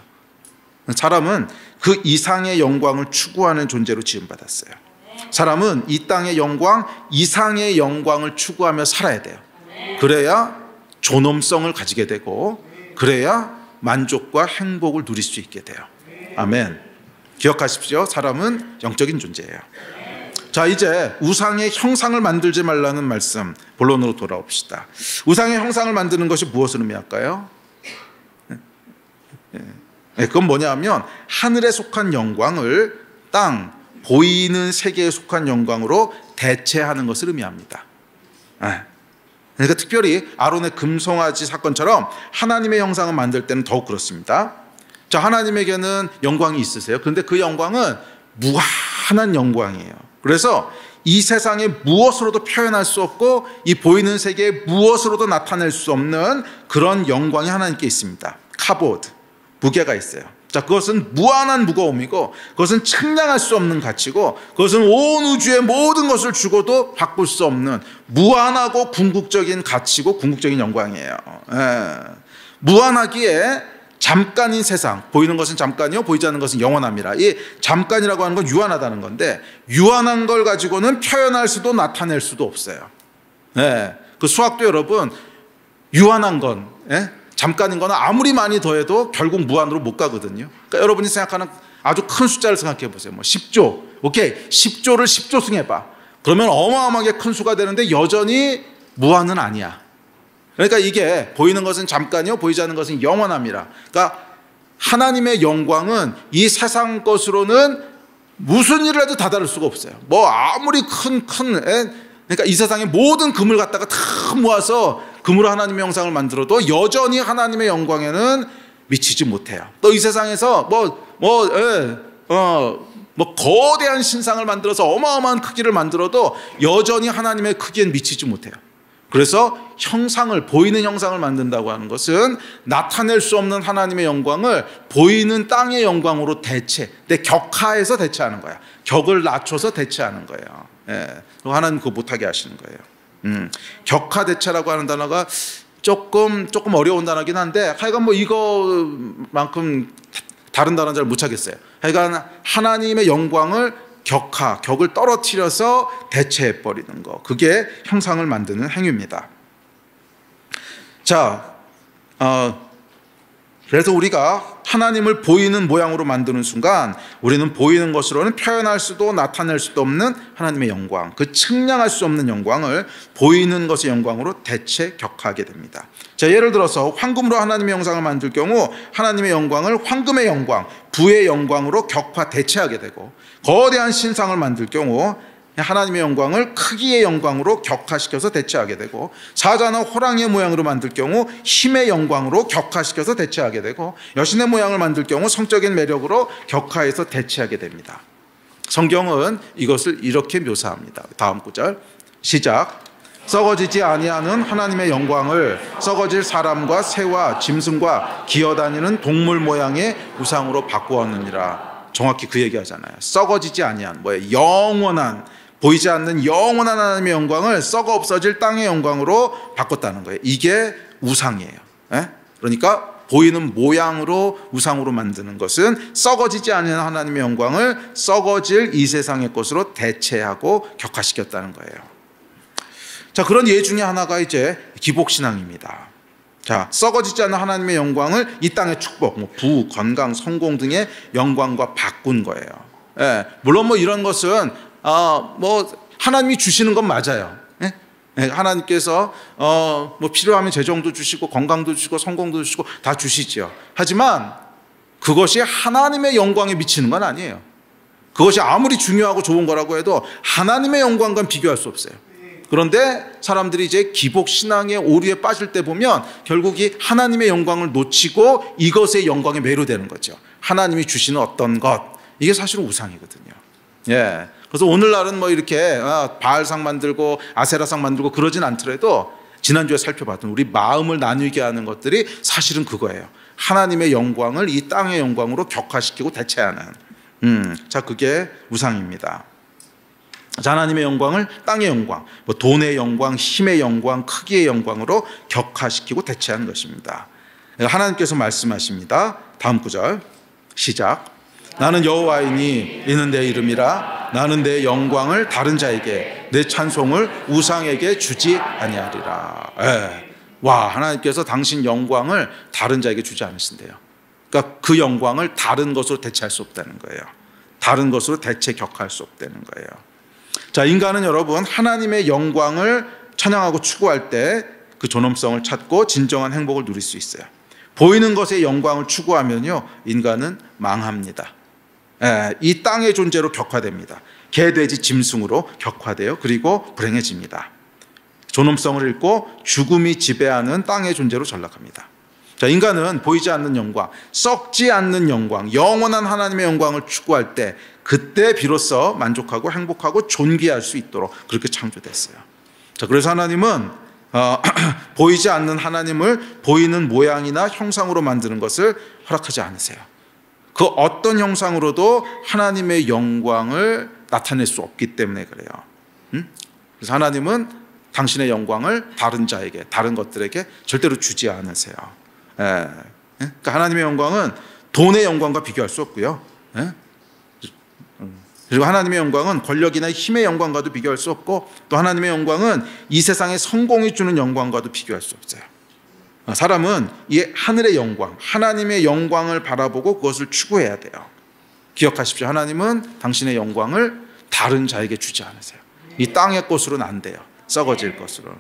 사람은 그 이상의 영광을 추구하는 존재로 지음받았어요. 사람은 이 땅의 영광 이상의 영광을 추구하며 살아야 돼요. 그래야 존엄성을 가지게 되고 그래야 만족과 행복을 누릴 수 있게 돼요. 아멘. 기억하십시오. 사람은 영적인 존재예요. 자, 이제 우상의 형상을 만들지 말라는 말씀 본론으로 돌아옵시다. 우상의 형상을 만드는 것이 무엇을 의미할까요? 네, 그건 뭐냐면 하늘에 속한 영광을 땅 보이는 세계에 속한 영광으로 대체하는 것을 의미합니다. 네. 그러니까 특별히 아론의 금송아지 사건처럼 하나님의 형상을 만들 때는 더욱 그렇습니다. 자, 하나님에게는 영광이 있으세요. 그런데 그 영광은 무한한 영광이에요. 그래서 이 세상에 무엇으로도 표현할 수 없고 이 보이는 세계에 무엇으로도 나타낼 수 없는 그런 영광이 하나님께 있습니다. 카보드, 무게가 있어요. 자, 그것은 무한한 무거움이고 그것은 측량할 수 없는 가치고 그것은 온 우주의 모든 것을 주고도 바꿀 수 없는 무한하고 궁극적인 가치고 궁극적인 영광이에요. 예. 무한하기에 잠깐인 세상 보이는 것은 잠깐이요 보이지 않는 것은 영원함이라 이 잠깐이라고 하는 건 유한하다는 건데 유한한 걸 가지고는 표현할 수도 나타낼 수도 없어요. 네. 그 수학도 여러분 유한한 건 예? 잠깐인 거는 아무리 많이 더해도 결국 무한으로 못 가거든요. 그러니까 여러분이 생각하는 아주 큰 숫자를 생각해 보세요. 뭐 10조. 오케이. 10조를 10조 승해봐. 그러면 어마어마하게 큰 수가 되는데 여전히 무한은 아니야. 그러니까 이게 보이는 것은 잠깐이요. 보이지 않는 것은 영원함이라. 그러니까 하나님의 영광은 이 세상 것으로는 무슨 일을 해도 다다를 수가 없어요. 뭐 아무리 큰, 큰, 그러니까 이 세상의 모든 금을 갖다가 다 모아서 금으로 하나님의 영상을 만들어도 여전히 하나님의 영광에는 미치지 못해요. 또 이 세상에서 뭐, 뭐, 예, 어, 뭐 거대한 신상을 만들어서 어마어마한 크기를 만들어도 여전히 하나님의 크기엔 미치지 못해요. 그래서 형상을 보이는 형상을 만든다고 하는 것은 나타낼 수 없는 하나님의 영광을 보이는 땅의 영광으로 대체, 내 격하에서 대체하는 거야. 격을 낮춰서 대체하는 거예요. 예, 하나님 그거 못하게 하시는 거예요. 음, 격하 대체라고 하는 단어가 조금 조금 어려운 단어긴 한데 하여간 뭐 이거만큼 다른 단어는 잘못 찾겠어요. 하여간 하나님의 영광을 격하, 격을 떨어뜨려서 대체해 버리는 거. 그게 형상을 만드는 행위입니다. 자, 어, 그래서 우리가 하나님을 보이는 모양으로 만드는 순간 우리는 보이는 것으로는 표현할 수도 나타낼 수도 없는 하나님의 영광, 그 측량할 수 없는 영광을 보이는 것의 영광으로 대체 격하게 됩니다. 자, 예를 들어서 황금으로 하나님의 영상을 만들 경우 하나님의 영광을 황금의 영광, 부의 영광으로 격화 대체하게 되고 거대한 신상을 만들 경우 하나님의 영광을 크기의 영광으로 격화시켜서 대체하게 되고 사자나 호랑이의 모양으로 만들 경우 힘의 영광으로 격화시켜서 대체하게 되고 여신의 모양을 만들 경우 성적인 매력으로 격화해서 대체하게 됩니다. 성경은 이것을 이렇게 묘사합니다. 다음 구절 시작 썩어지지 아니하는 하나님의 영광을 썩어질 사람과 새와 짐승과 기어다니는 동물 모양의 우상으로 바꾸었느니라. 정확히 그 얘기하잖아요. 썩어지지 아니한 뭐예요? 영원한 보이지 않는 영원한 하나님의 영광을 썩어 없어질 땅의 영광으로 바꿨다는 거예요. 이게 우상이에요. 예? 그러니까 보이는 모양으로 우상으로 만드는 것은 썩어지지 않는 하나님의 영광을 썩어질 이 세상의 것으로 대체하고 격화시켰다는 거예요. 자, 그런 예 중에 하나가 이제 기복신앙입니다. 자, 썩어지지 않는 하나님의 영광을 이 땅의 축복, 뭐 부, 건강, 성공 등의 영광과 바꾼 거예요. 예, 물론 뭐 이런 것은 어, 뭐 하나님이 주시는 건 맞아요. 예? 예, 하나님께서 어, 뭐 필요하면 재정도 주시고 건강도 주시고 성공도 주시고 다 주시지요. 하지만 그것이 하나님의 영광에 미치는 건 아니에요. 그것이 아무리 중요하고 좋은 거라고 해도 하나님의 영광과 비교할 수 없어요. 그런데 사람들이 이제 기복 신앙의 오류에 빠질 때 보면 결국 이 하나님의 영광을 놓치고 이것의 영광에 매료되는 거죠. 하나님이 주시는 어떤 것 이게 사실은 우상이거든요. 예. 그래서 오늘날은 뭐 이렇게 아, 바알상 만들고 아세라상 만들고 그러진 않더라도 지난주에 살펴봤던 우리 마음을 나누게 하는 것들이 사실은 그거예요. 하나님의 영광을 이 땅의 영광으로 격화시키고 대체하는. 음, 자, 그게 우상입니다. 자, 하나님의 영광을 땅의 영광, 뭐 돈의 영광, 힘의 영광, 크기의 영광으로 격화시키고 대체하는 것입니다. 하나님께서 말씀하십니다. 다음 구절 시작. 나는 여호와이니 이는 내 이름이라 나는 내 영광을 다른 자에게 내 찬송을 우상에게 주지 아니하리라. 예. 와 하나님께서 당신 영광을 다른 자에게 주지 않으신대요. 그러니까 그 영광을 다른 것으로 대체할 수 없다는 거예요. 다른 것으로 대체 격할 수 없다는 거예요. 자, 인간은 여러분 하나님의 영광을 찬양하고 추구할 때 그 존엄성을 찾고 진정한 행복을 누릴 수 있어요. 보이는 것의 영광을 추구하면요, 인간은 망합니다. 예, 이 땅의 존재로 격화됩니다. 개 돼지 짐승으로 격화되어 그리고 불행해집니다. 존엄성을 잃고 죽음이 지배하는 땅의 존재로 전락합니다. 자, 인간은 보이지 않는 영광, 썩지 않는 영광, 영원한 하나님의 영광을 추구할 때 그때 비로소 만족하고 행복하고 존귀할 수 있도록 그렇게 창조됐어요. 자, 그래서 하나님은 어, (clears throat) 보이지 않는 하나님을 보이는 모양이나 형상으로 만드는 것을 허락하지 않으세요. 그 어떤 형상으로도 하나님의 영광을 나타낼 수 없기 때문에 그래요. 음? 그래서 하나님은 당신의 영광을 다른 자에게, 다른 것들에게 절대로 주지 않으세요. 예. 예? 그러니까 하나님의 영광은 돈의 영광과 비교할 수 없고요. 예? 그리고 하나님의 영광은 권력이나 힘의 영광과도 비교할 수 없고 또 하나님의 영광은 이 세상의 성공이 주는 영광과도 비교할 수 없어요. 사람은 이 하늘의 영광, 하나님의 영광을 바라보고 그것을 추구해야 돼요. 기억하십시오. 하나님은 당신의 영광을 다른 자에게 주지 않으세요. 이 땅의 것으로는 안 돼요. 썩어질 것으로.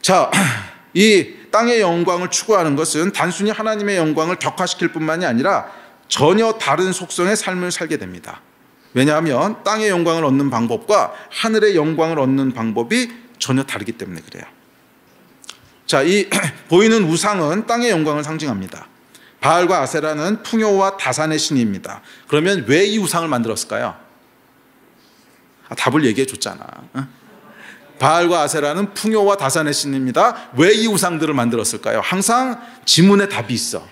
자, (clears throat) 이 땅의 영광을 추구하는 것은 단순히 하나님의 영광을 격화시킬 뿐만이 아니라 전혀 다른 속성의 삶을 살게 됩니다. 왜냐하면 땅의 영광을 얻는 방법과 하늘의 영광을 얻는 방법이 전혀 다르기 때문에 그래요. 자, 이 (clears throat) 보이는 우상은 땅의 영광을 상징합니다. 바알과 아세라는 풍요와 다산의 신입니다. 그러면 왜 이 우상을 만들었을까요? 아, 답을 얘기해 줬잖아. 바알과 아세라는 풍요와 다산의 신입니다. 왜 이 우상들을 만들었을까요? 항상 지문에 답이 있어.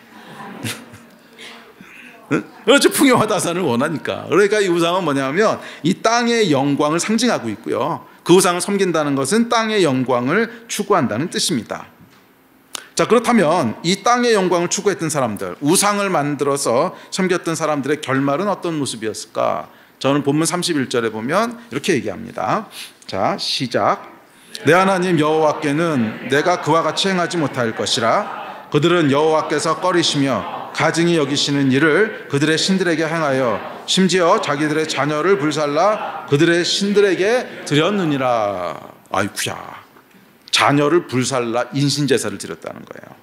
(laughs) 그렇죠. 풍요와 다산을 원하니까. 그러니까 이 우상은 뭐냐면 이 땅의 영광을 상징하고 있고요. 그 우상을 섬긴다는 것은 땅의 영광을 추구한다는 뜻입니다. 자, 그렇다면 이 땅의 영광을 추구했던 사람들, 우상을 만들어서 섬겼던 사람들의 결말은 어떤 모습이었을까? 저는 본문 31절에 보면 이렇게 얘기합니다. 자, 시작. 내 하나님 여호와께는 내가 그와 같이 행하지 못할 것이라 그들은 여호와께서 꺼리시며 가증이 여기시는 일을 그들의 신들에게 행하여 심지어 자기들의 자녀를 불살라 그들의 신들에게 드렸느니라. 아이쿠야. 자녀를 불살라 인신제사를 드렸다는 거예요.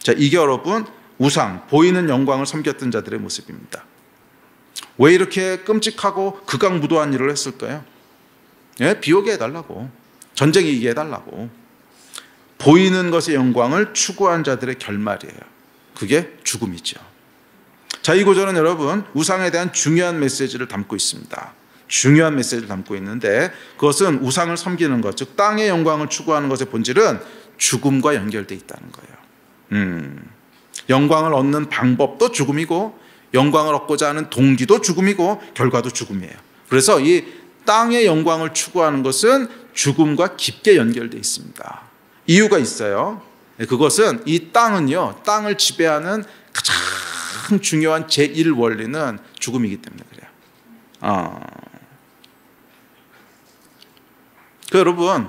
자, 이게 여러분 우상, 보이는 영광을 섬겼던 자들의 모습입니다. 왜 이렇게 끔찍하고 극악무도한 일을 했을까요? 예, 비오게 해달라고. 전쟁이 이게 해달라고. 보이는 것의 영광을 추구한 자들의 결말이에요. 그게 죽음이죠. 자, 이 구절은 여러분 우상에 대한 중요한 메시지를 담고 있습니다. 중요한 메시지를 담고 있는데 그것은 우상을 섬기는 것, 즉 땅의 영광을 추구하는 것의 본질은 죽음과 연결되어 있다는 거예요. 음, 영광을 얻는 방법도 죽음이고 영광을 얻고자 하는 동기도 죽음이고 결과도 죽음이에요. 그래서 이 땅의 영광을 추구하는 것은 죽음과 깊게 연결되어 있습니다. 이유가 있어요. 네, 그것은 이 땅은요, 땅을 지배하는 가장 중요한 제1 원리는 죽음이기 때문에 그래요. 어. 그 여러분,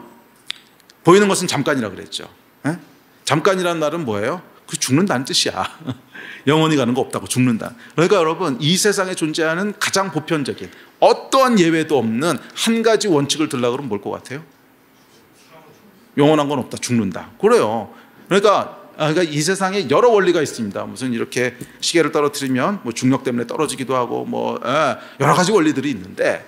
보이는 것은 잠깐이라 그랬죠. 에? 예? 잠깐이란 말은 뭐예요? 그 죽는다는 뜻이야. (laughs) 영원히 가는 거 없다고 죽는다. 그러니까 여러분, 이 세상에 존재하는 가장 보편적인 어떠한 예외도 없는 한 가지 원칙을 들라 그러면 뭘 것 같아요? 영원한 건 없다. 죽는다. 그래요. 그러니까 아, 그러니까 이 세상에 여러 원리가 있습니다. 무슨 이렇게 시계를 떨어뜨리면 뭐 중력 때문에 떨어지기도 하고 뭐 예, 여러 가지 원리들이 있는데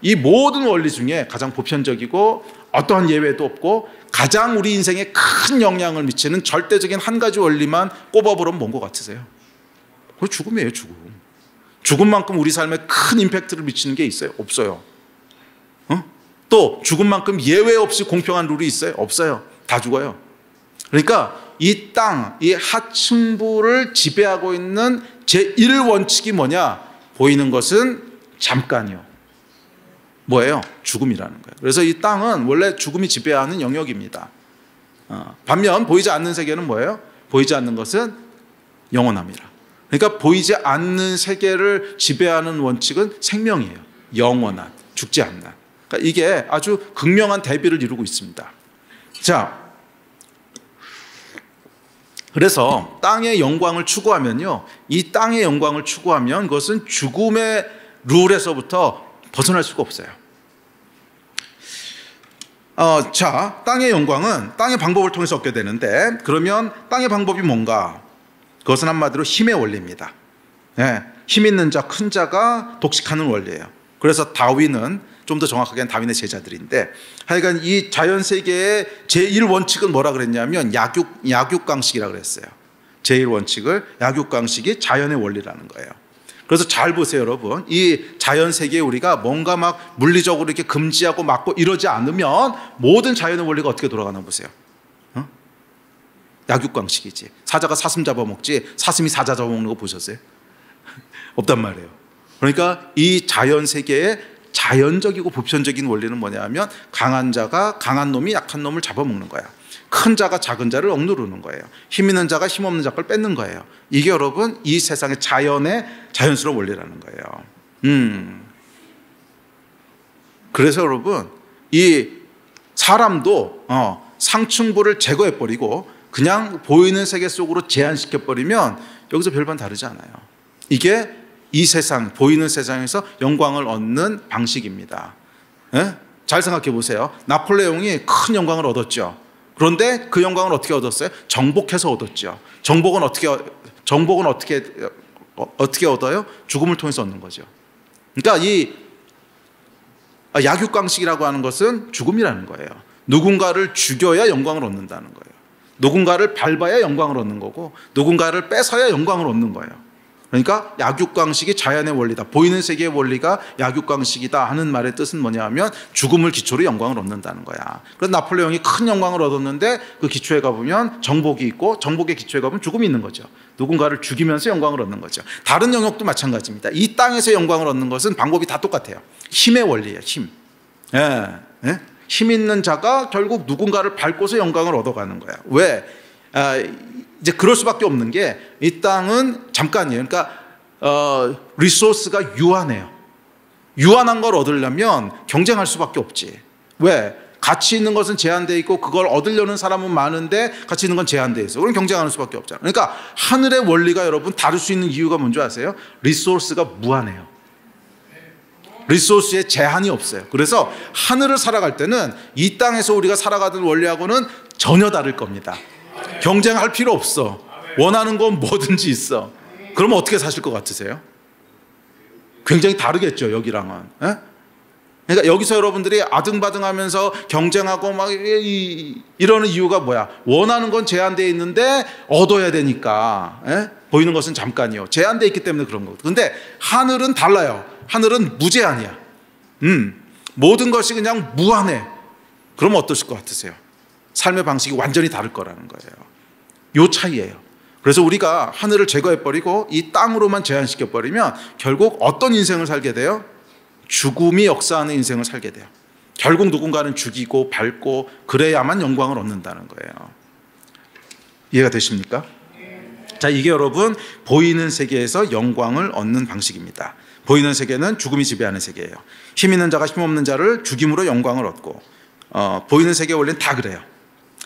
이 모든 원리 중에 가장 보편적이고 어떠한 예외도 없고 가장 우리 인생에 큰 영향을 미치는 절대적인 한 가지 원리만 꼽아보면 뭔 것 같으세요? 그 죽음이에요, 죽음. 죽음만큼 우리 삶에 큰 임팩트를 미치는 게 있어요? 없어요. 어? 또 죽음만큼 예외 없이 공평한 룰이 있어요? 없어요. 다 죽어요. 그러니까 이 땅, 이 하층부를 지배하고 있는 제1원칙이 뭐냐? 보이는 것은 잠깐이요. 뭐예요? 죽음이라는 거예요. 그래서 이 땅은 원래 죽음이 지배하는 영역입니다. 어, 반면 보이지 않는 세계는 뭐예요? 보이지 않는 것은 영원합니다. 그러니까 보이지 않는 세계를 지배하는 원칙은 생명이에요. 영원한, 죽지 않는. 그러니까 이게 아주 극명한 대비를 이루고 있습니다. 자, 그래서 땅의 영광을 추구하면요. 이 땅의 영광을 추구하면 그것은 죽음의 룰에서부터 벗어날 수가 없어요. 어, 자, 땅의 영광은 땅의 방법을 통해서 얻게 되는데 그러면 땅의 방법이 뭔가? 그것은 한마디로 힘의 원리입니다. 예, 힘 있는 자, 큰 자가 독식하는 원리예요. 그래서 다윈은 좀 더 정확하게는 다윈의 제자들인데 하여간 이 자연 세계의 제1 원칙은 뭐라 그랬냐면 약육 약육 강식이라 그랬어요. 제1 원칙을 약육 강식이 자연의 원리라는 거예요. 그래서 잘 보세요, 여러분. 이 자연 세계에 우리가 뭔가 막 물리적으로 이렇게 금지하고 막고 이러지 않으면 모든 자연의 원리가 어떻게 돌아가나 보세요. 어? 약육강식이지. 사자가 사슴 잡아먹지 사슴이 사자 잡아먹는 거 보셨어요? (laughs) 없단 말이에요. 그러니까 이 자연 세계의 자연적이고 보편적인 원리는 뭐냐면 강한 자가 강한 놈이 약한 놈을 잡아먹는 거야. 큰 자가 작은 자를 억누르는 거예요. 힘 있는 자가 힘 없는 자를 뺏는 거예요. 이게 여러분 이 세상의 자연의 자연스러운 원리라는 거예요. 음. 그래서 여러분 이 사람도 어, 상층부를 제거해 버리고 그냥 보이는 세계 속으로 제한시켜 버리면 여기서 별반 다르지 않아요. 이게 이 세상 보이는 세상에서 영광을 얻는 방식입니다. 예? 잘 생각해 보세요. 나폴레옹이 큰 영광을 얻었죠. 그런데 그 영광을 어떻게 얻었어요? 정복해서 얻었죠. 정복은 어떻게 정복은 어떻게 어, 어떻게 얻어요? 죽음을 통해서 얻는 거죠. 그러니까 이 약육강식이라고 하는 것은 죽음이라는 거예요. 누군가를 죽여야 영광을 얻는다는 거예요. 누군가를 밟아야 영광을 얻는 거고 누군가를 뺏어야 영광을 얻는 거예요. 그러니까 약육강식이 자연의 원리다. 보이는 세계의 원리가 약육강식이다 하는 말의 뜻은 뭐냐 하면 죽음을 기초로 영광을 얻는다는 거야. 그래서 나폴레옹이 큰 영광을 얻었는데 그 기초에 가보면 정복이 있고 정복의 기초에 가보면 죽음이 있는 거죠. 누군가를 죽이면서 영광을 얻는 거죠. 다른 영역도 마찬가지입니다. 이 땅에서 영광을 얻는 것은 방법이 다 똑같아요. 힘의 원리예요. 힘. 예. 예? 힘 있는 자가 결국 누군가를 밟고서 영광을 얻어가는 거야. 왜? 아, 이제 그럴 수밖에 없는 게 이 땅은 잠깐이에요. 그러니까 어, 리소스가 유한해요. 유한한 걸 얻으려면 경쟁할 수밖에 없지. 왜? 가치 있는 것은 제한되어 있고 그걸 얻으려는 사람은 많은데 가치 있는 건 제한되어 있어. 그럼 경쟁하는 수밖에 없잖아. 그러니까 하늘의 원리가 여러분 다를 수 있는 이유가 뭔지 아세요? 리소스가 무한해요. 리소스에 제한이 없어요. 그래서 하늘을 살아갈 때는 이 땅에서 우리가 살아가던 원리하고는 전혀 다를 겁니다. 경쟁할 필요 없어. 원하는 건 뭐든지 있어. 그러면 어떻게 사실 것 같으세요? 굉장히 다르겠죠, 여기랑은. 에? 예? 그러니까 여기서 여러분들이 아등바등하면서 경쟁하고 막 이러는 이유가 뭐야? 원하는 건 제한되어 있는데 얻어야 되니까. 에? 예? 보이는 것은 잠깐이요. 제한되어 있기 때문에 그런 거거든. 근데 하늘은 달라요. 하늘은 무제한이야. 음, 모든 것이 그냥 무한해. 그럼 어떠실 것 같으세요? 삶의 방식이 완전히 다를 거라는 거예요. 요 차이예요. 그래서 우리가 하늘을 제거해 버리고 이 땅으로만 제한시켜 버리면 결국 어떤 인생을 살게 돼요? 죽음이 역사하는 인생을 살게 돼요. 결국 누군가는 죽이고 밟고 그래야만 영광을 얻는다는 거예요. 이해가 되십니까? 자, 이게 여러분 보이는 세계에서 영광을 얻는 방식입니다. 보이는 세계는 죽음이 지배하는 세계예요. 힘 있는 자가 힘 없는 자를 죽임으로 영광을 얻고 어, 보이는 세계 원리는 다 그래요.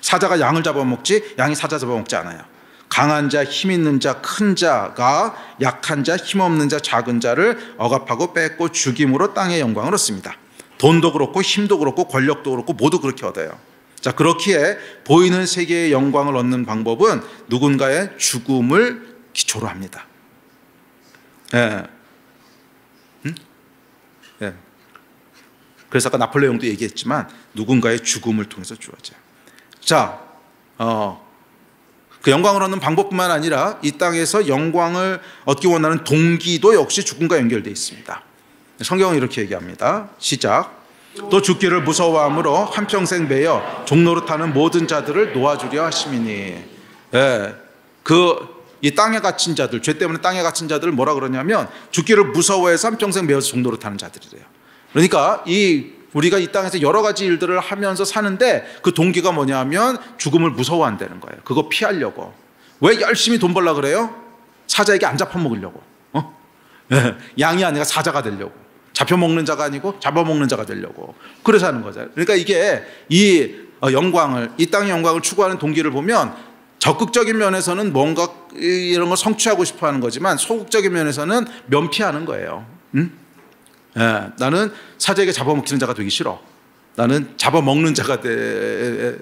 사자가 양을 잡아먹지 양이 사자 잡아먹지 않아요. 강한 자, 힘 있는 자, 큰 자가 약한 자, 힘 없는 자, 작은 자를 억압하고 뺏고 죽임으로 땅의 영광을 얻습니다. 돈도 그렇고 힘도 그렇고 권력도 그렇고 모두 그렇게 얻어요. 자, 그렇기에 보이는 세계의 영광을 얻는 방법은 누군가의 죽음을 기초로 합니다. 예. 음? 예. 그래서 아까 나폴레옹도 얘기했지만 누군가의 죽음을 통해서 주어져요. 자, 어, 그 영광을 얻는 방법뿐만 아니라 이 땅에서 영광을 얻기 원하는 동기도 역시 죽음과 연결되어 있습니다. 성경은 이렇게 얘기합니다. 시작. 또 죽기를 무서워함으로 한평생 매여 종로로 타는 모든 자들을 놓아주려 하심이니. 예. 그, 이 땅에 갇힌 자들, 죄 때문에 땅에 갇힌 자들을 뭐라 그러냐면 죽기를 무서워해서 한평생 매여서 종로로 타는 자들이래요. 그러니까 이 우리가 이 땅에서 여러 가지 일들을 하면서 사는데 그 동기가 뭐냐면 죽음을 무서워한다는 거예요. 그거 피하려고. 왜 열심히 돈 벌라 그래요? 사자에게 안 잡혀먹으려고. 어? (laughs) 양이 아니라 사자가 되려고. 잡혀먹는 자가 아니고 잡아먹는 자가 되려고. 그래서 하는 거죠. 그러니까 이게 이 어, 영광을, 이 땅의 영광을 추구하는 동기를 보면 적극적인 면에서는 뭔가 이런 걸 성취하고 싶어 하는 거지만 소극적인 면에서는 면피하는 거예요. 응? 예, 나는 사자에게 잡아먹히는 자가 되기 싫어. 나는 잡아먹는 자가 되,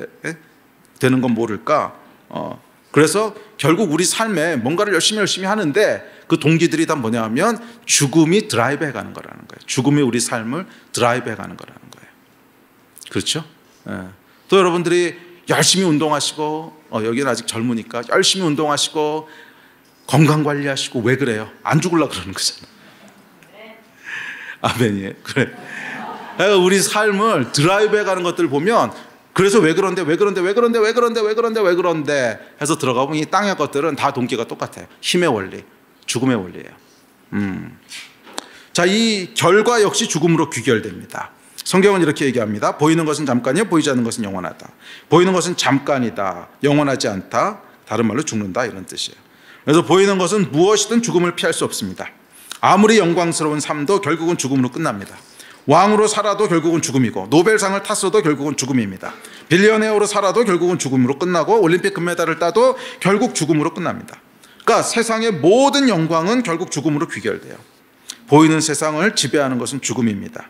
되는 건 모를까? 어, 그래서 결국 우리 삶에 뭔가를 열심히 열심히 하는데 그 동기들이 다 뭐냐 하면 죽음이 드라이브 해가는 거라는 거예요. 죽음이 우리 삶을 드라이브 해가는 거라는 거예요. 그렇죠? 예. 또 여러분들이 열심히 운동하시고 어, 여기는 아직 젊으니까 열심히 운동하시고 건강 관리하시고 왜 그래요? 안 죽을라 그러는 거잖아. 아멘이에요. 그래. 우리 삶을 드라이브 해 가는 것들 보면 그래서 왜 그런데 왜 그런데 왜 그런데 왜 그런데 왜 그런데 왜 그런데 해서 들어가 보면 이 땅의 것들은 다 동기가 똑같아요. 힘의 원리, 죽음의 원리예요. 음. 자, 이 결과 역시 죽음으로 귀결됩니다. 성경은 이렇게 얘기합니다. 보이는 것은 잠깐이요, 보이지 않는 것은 영원하다. 보이는 것은 잠깐이다, 영원하지 않다. 다른 말로 죽는다 이런 뜻이에요. 그래서 보이는 것은 무엇이든 죽음을 피할 수 없습니다. 아무리 영광스러운 삶도 결국은 죽음으로 끝납니다. 왕으로 살아도 결국은 죽음이고 노벨상을 탔어도 결국은 죽음입니다. 빌리언웨어로 살아도 결국은 죽음으로 끝나고 올림픽 금메달을 따도 결국 죽음으로 끝납니다. 그러니까 세상의 모든 영광은 결국 죽음으로 귀결돼요. 보이는 세상을 지배하는 것은 죽음입니다.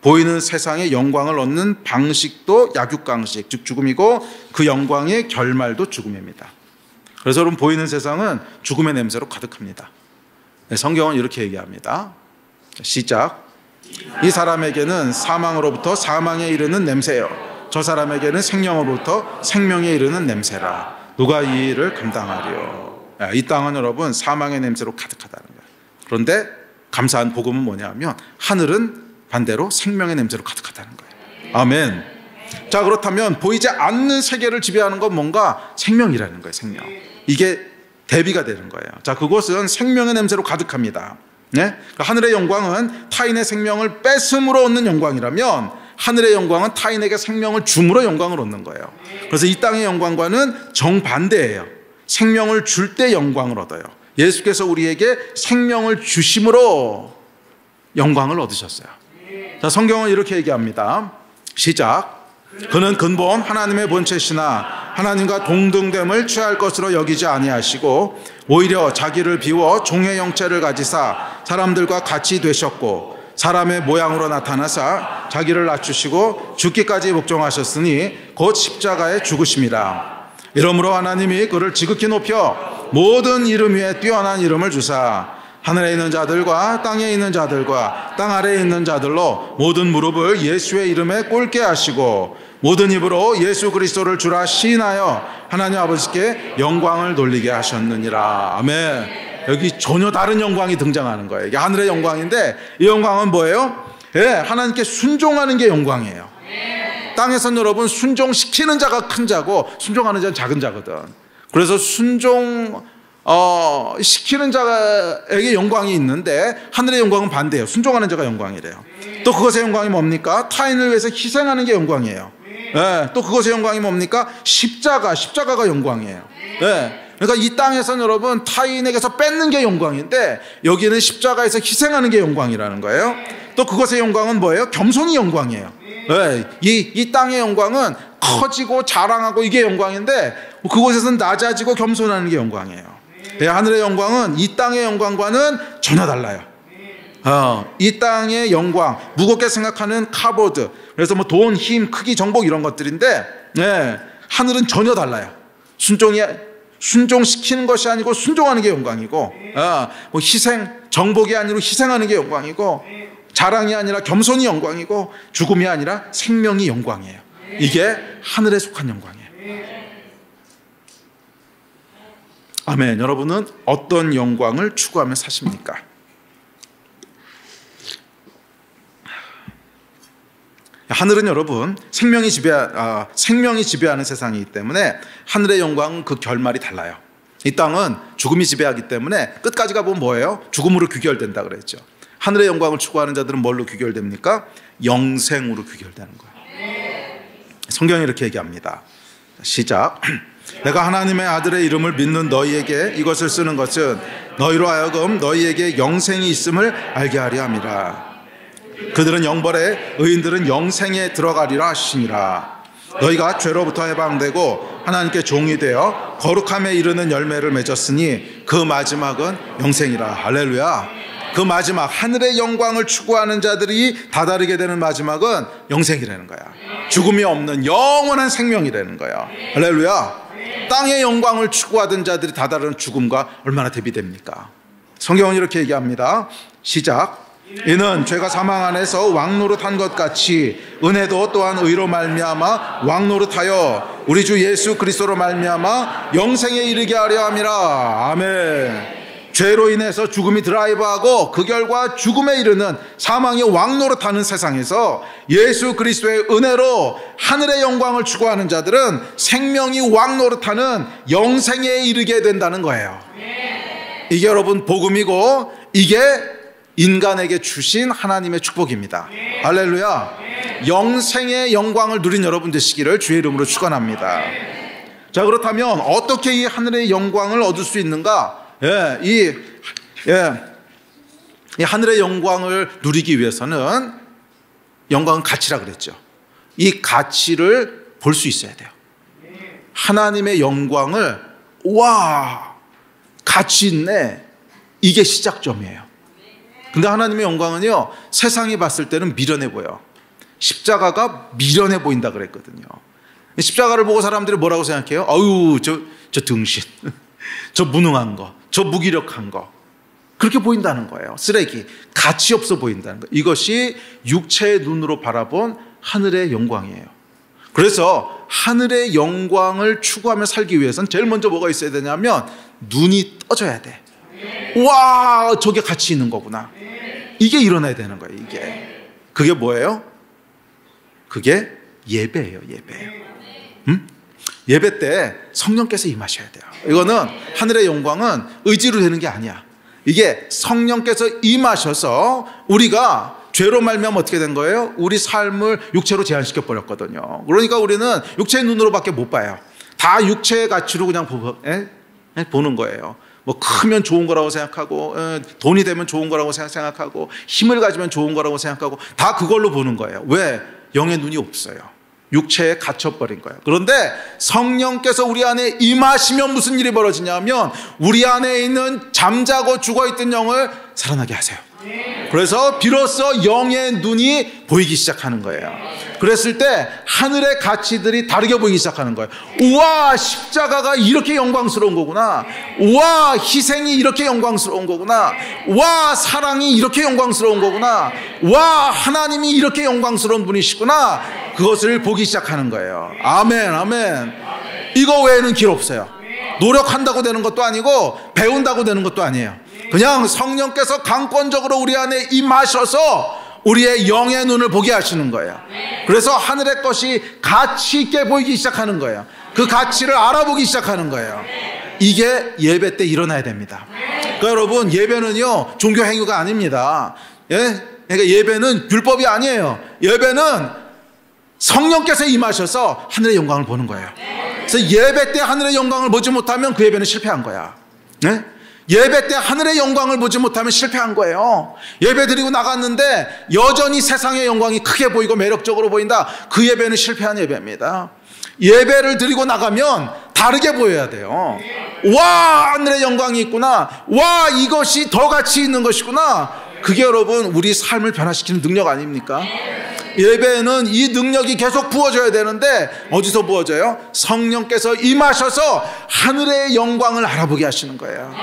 보이는 세상의 영광을 얻는 방식도 약육강식, 즉 죽음이고 그 영광의 결말도 죽음입니다. 그래서 여러분 보이는 세상은 죽음의 냄새로 가득합니다. 네, 성경은 이렇게 얘기합니다. 시작. 이 사람에게는 사망으로부터 사망에 이르는 냄새요. 저 사람에게는 생명으로부터 생명에 이르는 냄새라. 누가 이 일을 감당하리요? 이 땅은 여러분 사망의 냄새로 가득하다는 거예요. 그런데 감사한 복음은 뭐냐면 하늘은 반대로 생명의 냄새로 가득하다는 거예요. 아멘. 자 그렇다면 보이지 않는 세계를 지배하는 건 뭔가 생명이라는 거예요. 생명. 이게 대비가 되는 거예요. 자 그것은 생명의 냄새로 가득합니다. 네? 그러니까 하늘의 영광은 타인의 생명을 뺏음으로 얻는 영광이라면 하늘의 영광은 타인에게 생명을 줌으로 영광을 얻는 거예요. 그래서 이 땅의 영광과는 정반대예요. 생명을 줄 때 영광을 얻어요. 예수께서 우리에게 생명을 주심으로 영광을 얻으셨어요. 자, 성경은 이렇게 얘기합니다. 시작. 그는 근본 하나님의 본체시나 하나님과 동등됨을 취할 것으로 여기지 아니하시고 오히려 자기를 비워 종의 형체를 가지사 사람들과 같이 되셨고 사람의 모양으로 나타나사 자기를 낮추시고 죽기까지 복종하셨으니 곧 십자가에 죽으심이라. 이러므로 하나님이 그를 지극히 높여 모든 이름 위에 뛰어난 이름을 주사 하늘에 있는 자들과 땅에 있는 자들과 땅 아래에 있는 자들로 모든 무릎을 예수의 이름에 꿇게 하시고 모든 입으로 예수 그리스도를 주라 시인하여 하나님 아버지께 영광을 돌리게 하셨느니라. 아멘. 여기 전혀 다른 영광이 등장하는 거예요. 이게 하늘의 영광인데 이 영광은 뭐예요? 예, 하나님께 순종하는 게 영광이에요. 땅에선 여러분 순종시키는 자가 큰 자고 순종하는 자는 작은 자거든. 그래서 순종 어, 시키는 자에게 영광이 있는데 하늘의 영광은 반대예요. 순종하는 자가 영광이래요. 또 그것의 영광이 뭡니까? 타인을 위해서 희생하는 게 영광이에요. 네, 또 그것의 영광이 뭡니까? 십자가, 십자가가 영광이에요. 네, 그러니까 이 땅에서는 여러분 타인에게서 뺏는 게 영광인데 여기는 십자가에서 희생하는 게 영광이라는 거예요. 또 그것의 영광은 뭐예요? 겸손이 영광이에요. 네, 이, 이 땅의 영광은 커지고 자랑하고 이게 영광인데 그곳에서는 낮아지고 겸손하는 게 영광이에요. 네, 하늘의 영광은 이 땅의 영광과는 전혀 달라요. 어, 이 땅의 영광, 무겁게 생각하는 카보드, 그래서 뭐 돈, 힘, 크기, 정복 이런 것들인데, 네, 하늘은 전혀 달라요. 순종이 순종시키는 것이 아니고 순종하는 게 영광이고, 어, 뭐 희생, 정복이 아니고 희생하는 게 영광이고, 자랑이 아니라 겸손이 영광이고, 죽음이 아니라 생명이 영광이에요. 이게 하늘에 속한 영광이에요. 아멘. 여러분은 어떤 영광을 추구하며 사십니까? 하늘은 여러분 생명이 지배 아, 생명이 지배하는 세상이기 때문에 하늘의 영광은 그 결말이 달라요. 이 땅은 죽음이 지배하기 때문에 끝까지 가보면 뭐예요? 죽음으로 귀결된다 그랬죠. 하늘의 영광을 추구하는 자들은 뭘로 귀결됩니까? 영생으로 귀결되는 거예요. 성경이 이렇게 얘기합니다. 시작. (clears throat) 내가 하나님의 아들의 이름을 믿는 너희에게 이것을 쓰는 것은 너희로 하여금 너희에게 영생이 있음을 알게 하려 함이라. 그들은 영벌에 의인들은 영생에 들어가리라 하시니라. 너희가 죄로부터 해방되고 하나님께 종이 되어 거룩함에 이르는 열매를 맺었으니 그 마지막은 영생이라. 할렐루야. 그 마지막 하늘의 영광을 추구하는 자들이 다다르게 되는 마지막은 영생이라는 거야. 죽음이 없는 영원한 생명이라는 거야. 할렐루야. 땅의 영광을 추구하던 자들이 다다른 죽음과 얼마나 대비됩니까? 성경은 이렇게 얘기합니다. 시작. 이는 죄가 사망 안에서 왕노릇한 것 같이 은혜도 또한 의로 말미암아 왕노릇하여 우리 주 예수 그리스도로 말미암아 영생에 이르게 하려 함이라. 아멘. 죄로 인해서 죽음이 드라이브하고 그 결과 죽음에 이르는 사망이 왕노릇하는 세상에서 예수 그리스도의 은혜로 하늘의 영광을 추구하는 자들은 생명이 왕노릇하는 영생에 이르게 된다는 거예요. 이게 여러분 복음이고 이게 인간에게 주신 하나님의 축복입니다. 할렐루야. 영생의 영광을 누린 여러분 되시기를 주의 이름으로 축원합니다. 자 그렇다면 어떻게 이 하늘의 영광을 얻을 수 있는가? 예, 이, 예, 이 하늘의 영광을 누리기 위해서는 영광은 가치라 그랬죠. 이 가치를 볼 수 있어야 돼요. 하나님의 영광을 와 가치 있네 이게 시작점이에요. 근데 하나님의 영광은요 세상이 봤을 때는 미련해 보여. 십자가가 미련해 보인다 그랬거든요. 십자가를 보고 사람들이 뭐라고 생각해요? 아유 저 저 등신, (laughs) 저 무능한 거, 저 무기력한 거. 그렇게 보인다는 거예요. 쓰레기. 가치 없어 보인다는 거. 이것이 육체의 눈으로 바라본 하늘의 영광이에요. 그래서 하늘의 영광을 추구하며 살기 위해서는 제일 먼저 뭐가 있어야 되냐면 눈이 떠져야 돼. 와, 저게 가치 있는 거구나. 이게 일어나야 되는 거예요, 이게. 그게 뭐예요? 그게 예배예요, 예배. 음? 예배 때 성령께서 임하셔야 돼요. 이거는 하늘의 영광은 의지로 되는 게 아니야. 이게 성령께서 임하셔서 우리가 죄로 말면 어떻게 된 거예요? 우리 삶을 육체로 제한시켜 버렸거든요. 그러니까 우리는 육체의 눈으로밖에 못 봐요. 다 육체의 가치로 그냥 보는 거예요. 뭐 크면 좋은 거라고 생각하고 돈이 되면 좋은 거라고 생각하고 힘을 가지면 좋은 거라고 생각하고 다 그걸로 보는 거예요. 왜? 영의 눈이 없어요. 육체에 갇혀버린 거예요. 그런데 성령께서 우리 안에 임하시면 무슨 일이 벌어지냐면 우리 안에 있는 잠자고 죽어있던 영을 살아나게 하세요. 그래서 비로소 영의 눈이 보이기 시작하는 거예요. 그랬을 때 하늘의 가치들이 다르게 보이기 시작하는 거예요. 우와, 십자가가 이렇게 영광스러운 거구나. 우와, 희생이 이렇게 영광스러운 거구나. 와, 사랑이 이렇게 영광스러운 거구나. 와, 하나님이 이렇게 영광스러운 분이시구나. 그것을 보기 시작하는 거예요. 아멘, 아멘. 이거 외에는 길 없어요. 노력한다고 되는 것도 아니고 배운다고 되는 것도 아니에요. 그냥 성령께서 강권적으로 우리 안에 임하셔서 우리의 영의 눈을 보게 하시는 거예요. 그래서 하늘의 것이 가치 있게 보이기 시작하는 거예요. 그 가치를 알아보기 시작하는 거예요. 이게 예배 때 일어나야 됩니다. 그러니까 여러분 예배는요 종교 행위가 아닙니다. 예? 그러니까 예배는 율법이 아니에요. 예배는 성령께서 임하셔서 하늘의 영광을 보는 거예요. 그래서 예배 때 하늘의 영광을 보지 못하면 그 예배는 실패한 거야. 네? 예배 때 하늘의 영광을 보지 못하면 실패한 거예요. 예배 드리고 나갔는데 여전히 세상의 영광이 크게 보이고 매력적으로 보인다. 그 예배는 실패한 예배입니다. 예배를 드리고 나가면 다르게 보여야 돼요. 와, 하늘의 영광이 있구나. 와, 이것이 더 가치 있는 것이구나. 그게 여러분, 우리 삶을 변화시키는 능력 아닙니까? 예배는 이 능력이 계속 부어져야 되는데 어디서 부어져요? 성령께서 임하셔서 하늘의 영광을 알아보게 하시는 거예요.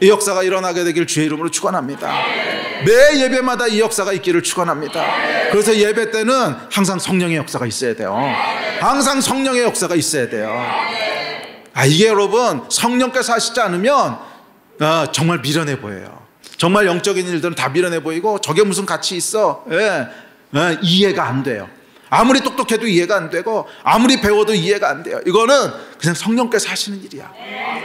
이 역사가 일어나게 되길 주의 이름으로 축원합니다. 매 예배마다 이 역사가 있기를 축원합니다. 그래서 예배 때는 항상 성령의 역사가 있어야 돼요. 항상 성령의 역사가 있어야 돼요. 아 이게 여러분 성령께서 하시지 않으면 아, 정말 미련해 보여요. 정말 영적인 일들은 다 미련해 보이고 저게 무슨 가치 있어? 예. 어, 이해가 안 돼요. 아무리 똑똑해도 이해가 안 되고 아무리 배워도 이해가 안 돼요. 이거는 그냥 성령께서 하시는 일이야.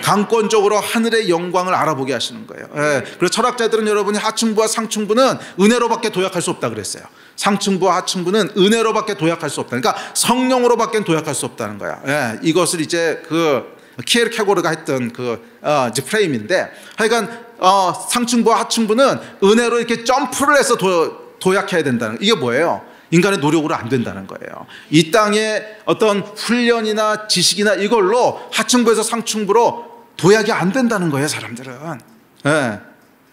강권적으로 하늘의 영광을 알아보게 하시는 거예요. 예. 그래서 철학자들은 여러분이 하층부와 상층부는 은혜로밖에 도약할 수 없다 그랬어요. 상층부와 하층부는 은혜로밖에 도약할 수 없다. 그러니까 성령으로밖에 도약할 수 없다는 거야. 예. 이것을 이제 그 키에르케고르가 했던 그 어, 이제 프레임인데 하여간 어, 상층부와 하층부는 은혜로 이렇게 점프를 해서 도, 도약해야 된다는 이게 뭐예요? 인간의 노력으로 안 된다는 거예요. 이 땅에 어떤 훈련이나 지식이나 이걸로 하층부에서 상층부로 도약이 안 된다는 거예요, 사람들은. 네.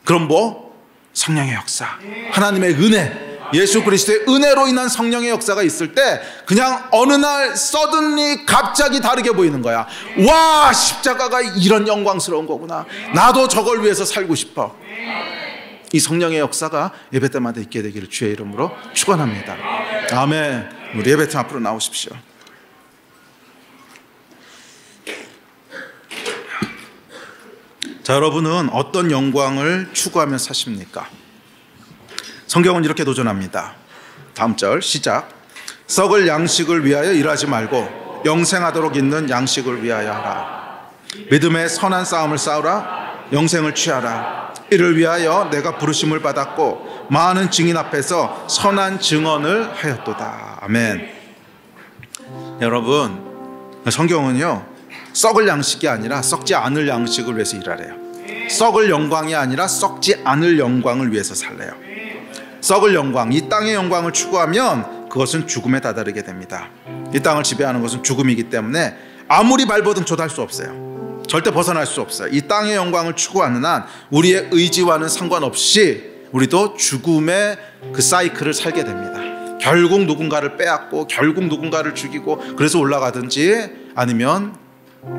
그럼 뭐? 성령의 역사, 하나님의 은혜, 예수 그리스도의 은혜로 인한 성령의 역사가 있을 때 그냥 어느 날 서든리 갑자기 다르게 보이는 거야. 와 십자가가 이런 영광스러운 거구나. 나도 저걸 위해서 살고 싶어. 이 성령의 역사가 예배 때마다 있게 되기를 주의 이름으로 축원합니다. 아멘. 우리 예배팀 앞으로 나오십시오. 자, 여러분은 어떤 영광을 추구하며 사십니까? 성경은 이렇게 도전합니다. 다음 절 시작. 썩을 양식을 위하여 일하지 말고 영생하도록 있는 양식을 위하여 하라. 믿음의 선한 싸움을 싸우라. 영생을 취하라. 이를 위하여 내가 부르심을 받았고 많은 증인 앞에서 선한 증언을 하였도다. 아멘. 여러분, 성경은요. 썩을 양식이 아니라 썩지 않을 양식을 위해서 일하래요. 썩을 영광이 아니라 썩지 않을 영광을 위해서 살래요. 썩을 영광, 이 땅의 영광을 추구하면 그것은 죽음에 다다르게 됩니다. 이 땅을 지배하는 것은 죽음이기 때문에 아무리 발버둥 할수 없어요. 절대 벗어날 수 없어요. 이 땅의 영광을 추구하는 한 우리의 의지와는 상관없이 우리도 죽음의 그 사이클을 살게 됩니다. 결국 누군가를 빼앗고 결국 누군가를 죽이고 그래서 올라가든지 아니면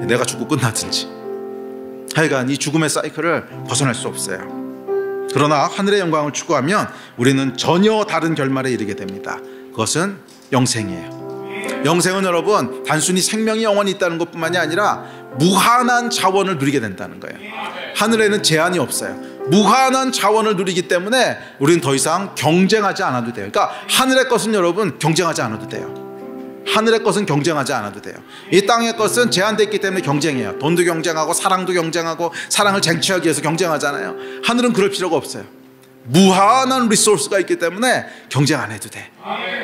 내가 죽고 끝나든지 하여간 이 죽음의 사이클을 벗어날 수 없어요. 그러나 하늘의 영광을 추구하면 우리는 전혀 다른 결말에 이르게 됩니다. 그것은 영생이에요. 영생은 여러분 단순히 생명이 영원히 있다는 것뿐만이 아니라 무한한 자원을 누리게 된다는 거예요. 하늘에는 제한이 없어요. 무한한 자원을 누리기 때문에 우리는 더 이상 경쟁하지 않아도 돼요. 그러니까 하늘의 것은 여러분 경쟁하지 않아도 돼요. 하늘의 것은 경쟁하지 않아도 돼요. 이 땅의 것은 제한되어 있기 때문에 경쟁해요. 돈도 경쟁하고 사랑도 경쟁하고 사랑을 쟁취하기 위해서 경쟁하잖아요. 하늘은 그럴 필요가 없어요. 무한한 resource가 있기 때문에 경쟁 안 해도 돼.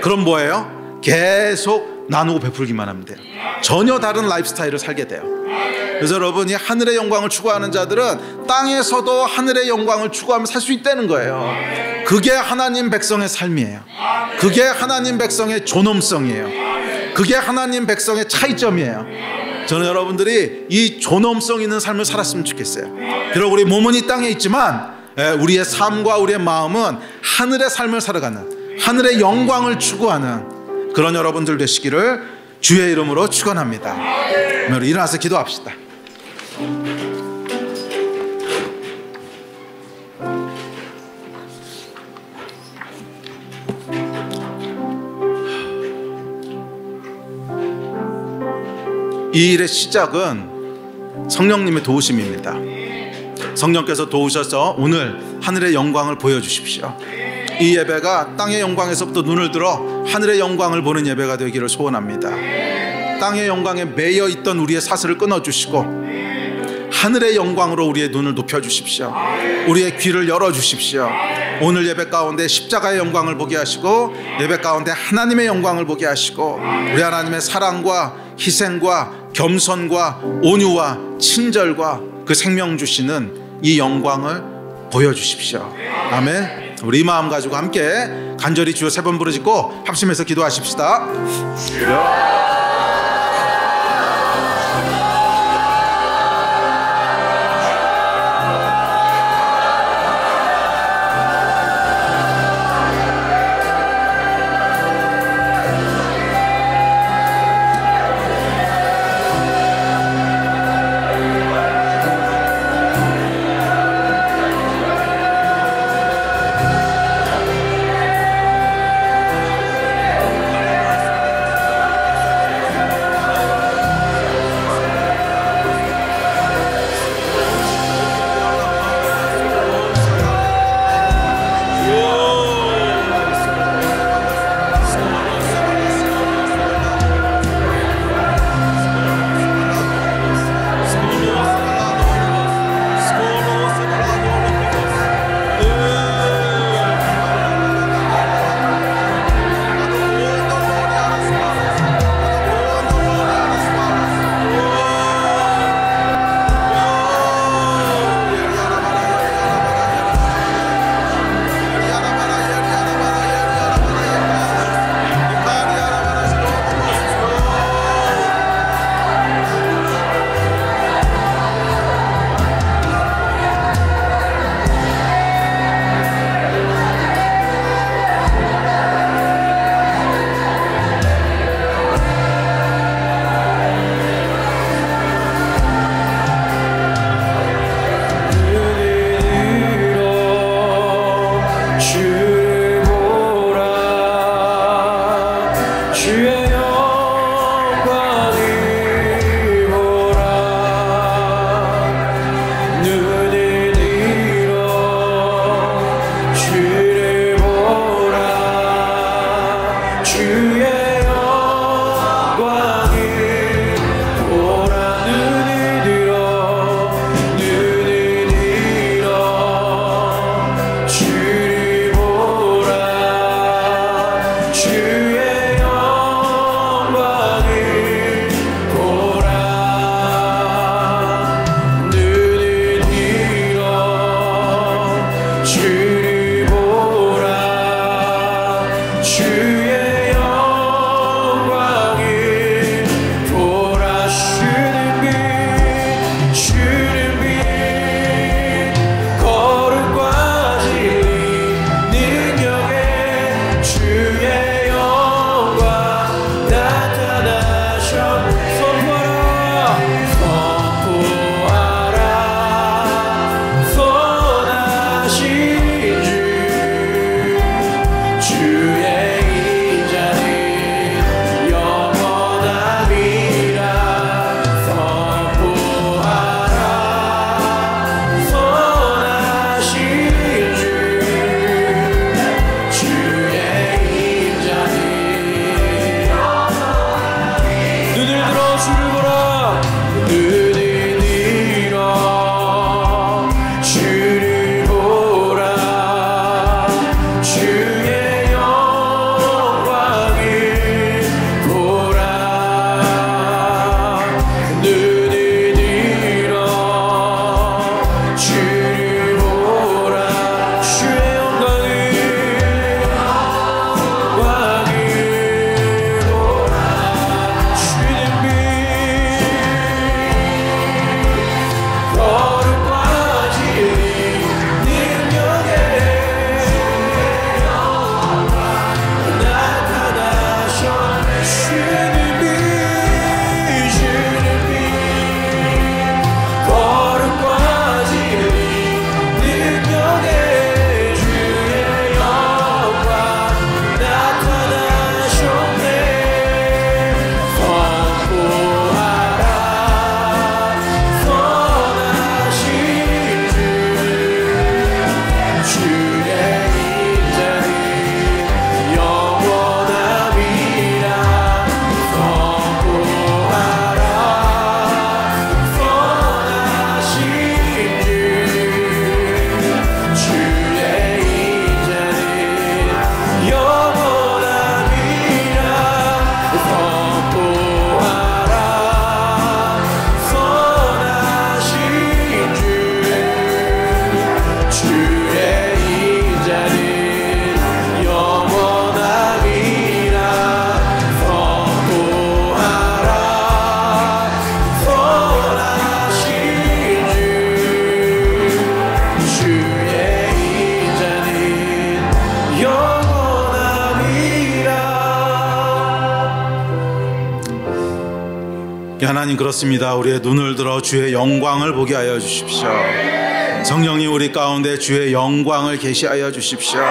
그럼 뭐예요? 계속 나누고 베풀기만 하면 돼요. 전혀 다른 라이프 스타일을 살게 돼요. 그래서 여러분이 하늘의 영광을 추구하는 자들은 땅에서도 하늘의 영광을 추구하며 살 수 있다는 거예요. 그게 하나님 백성의 삶이에요. 그게 하나님 백성의 존엄성이에요. 그게 하나님 백성의 차이점이에요. 저는 여러분들이 이 존엄성 있는 삶을 살았으면 좋겠어요. 비록 우리 몸은 이 땅에 있지만 예, 우리의 삶과 우리의 마음은 하늘의 삶을 살아가는 하늘의 영광을 추구하는 그런 여러분들 되시기를 주의 이름으로 축원합니다. 일어나서 기도합시다. 이 일의 시작은 성령님의 도우심입니다. 성령께서 도우셔서 오늘 하늘의 영광을 보여주십시오. 이 예배가 땅의 영광에서부터 눈을 들어 하늘의 영광을 보는 예배가 되기를 소원합니다. 땅의 영광에 매여 있던 우리의 사슬을 끊어주시고 하늘의 영광으로 우리의 눈을 높여주십시오. 우리의 귀를 열어주십시오. 오늘 예배 가운데 십자가의 영광을 보게 하시고 예배 가운데 하나님의 영광을 보게 하시고 우리 하나님의 사랑과 희생과 겸손과 온유와 친절과 그 생명 주시는 이 영광을 보여주십시오. 아멘. 우리 마음 가지고 함께 간절히 주여 세 번 부르짖고 합심해서 기도하십시다. 去 그렇습니다. 우리의 눈을 들어 주의 영광을 보게 하여 주십시오. 성령님 우리 가운데 주의 영광을 계시하여 주십시오.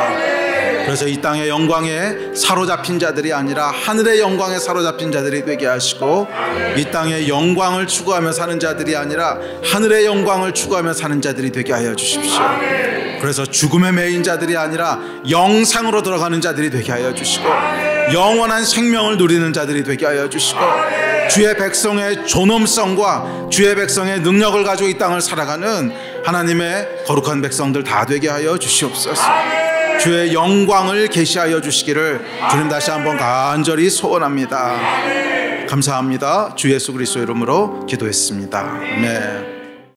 그래서 이 땅의 영광에 사로잡힌 자들이 아니라 하늘의 영광에 사로잡힌 자들이 되게 하시고 이 땅의 영광을 추구하며 사는 자들이 아니라 하늘의 영광을 추구하며 사는 자들이 되게 하여 주십시오. 그래서 죽음의 매인 자들이 아니라 영상으로 들어가는 자들이 되게 하여 주시고 영원한 생명을 누리는 자들이 되게 하여 주시고 주의 백성의 존엄성과 주의 백성의 능력을 가지고 이 땅을 살아가는 하나님의 거룩한 백성들 다 되게 하여 주시옵소서. 주의 영광을 계시하여 주시기를 주님 다시 한번 간절히 소원합니다. 감사합니다. 주 예수 그리스도 이름으로 기도했습니다. 아멘.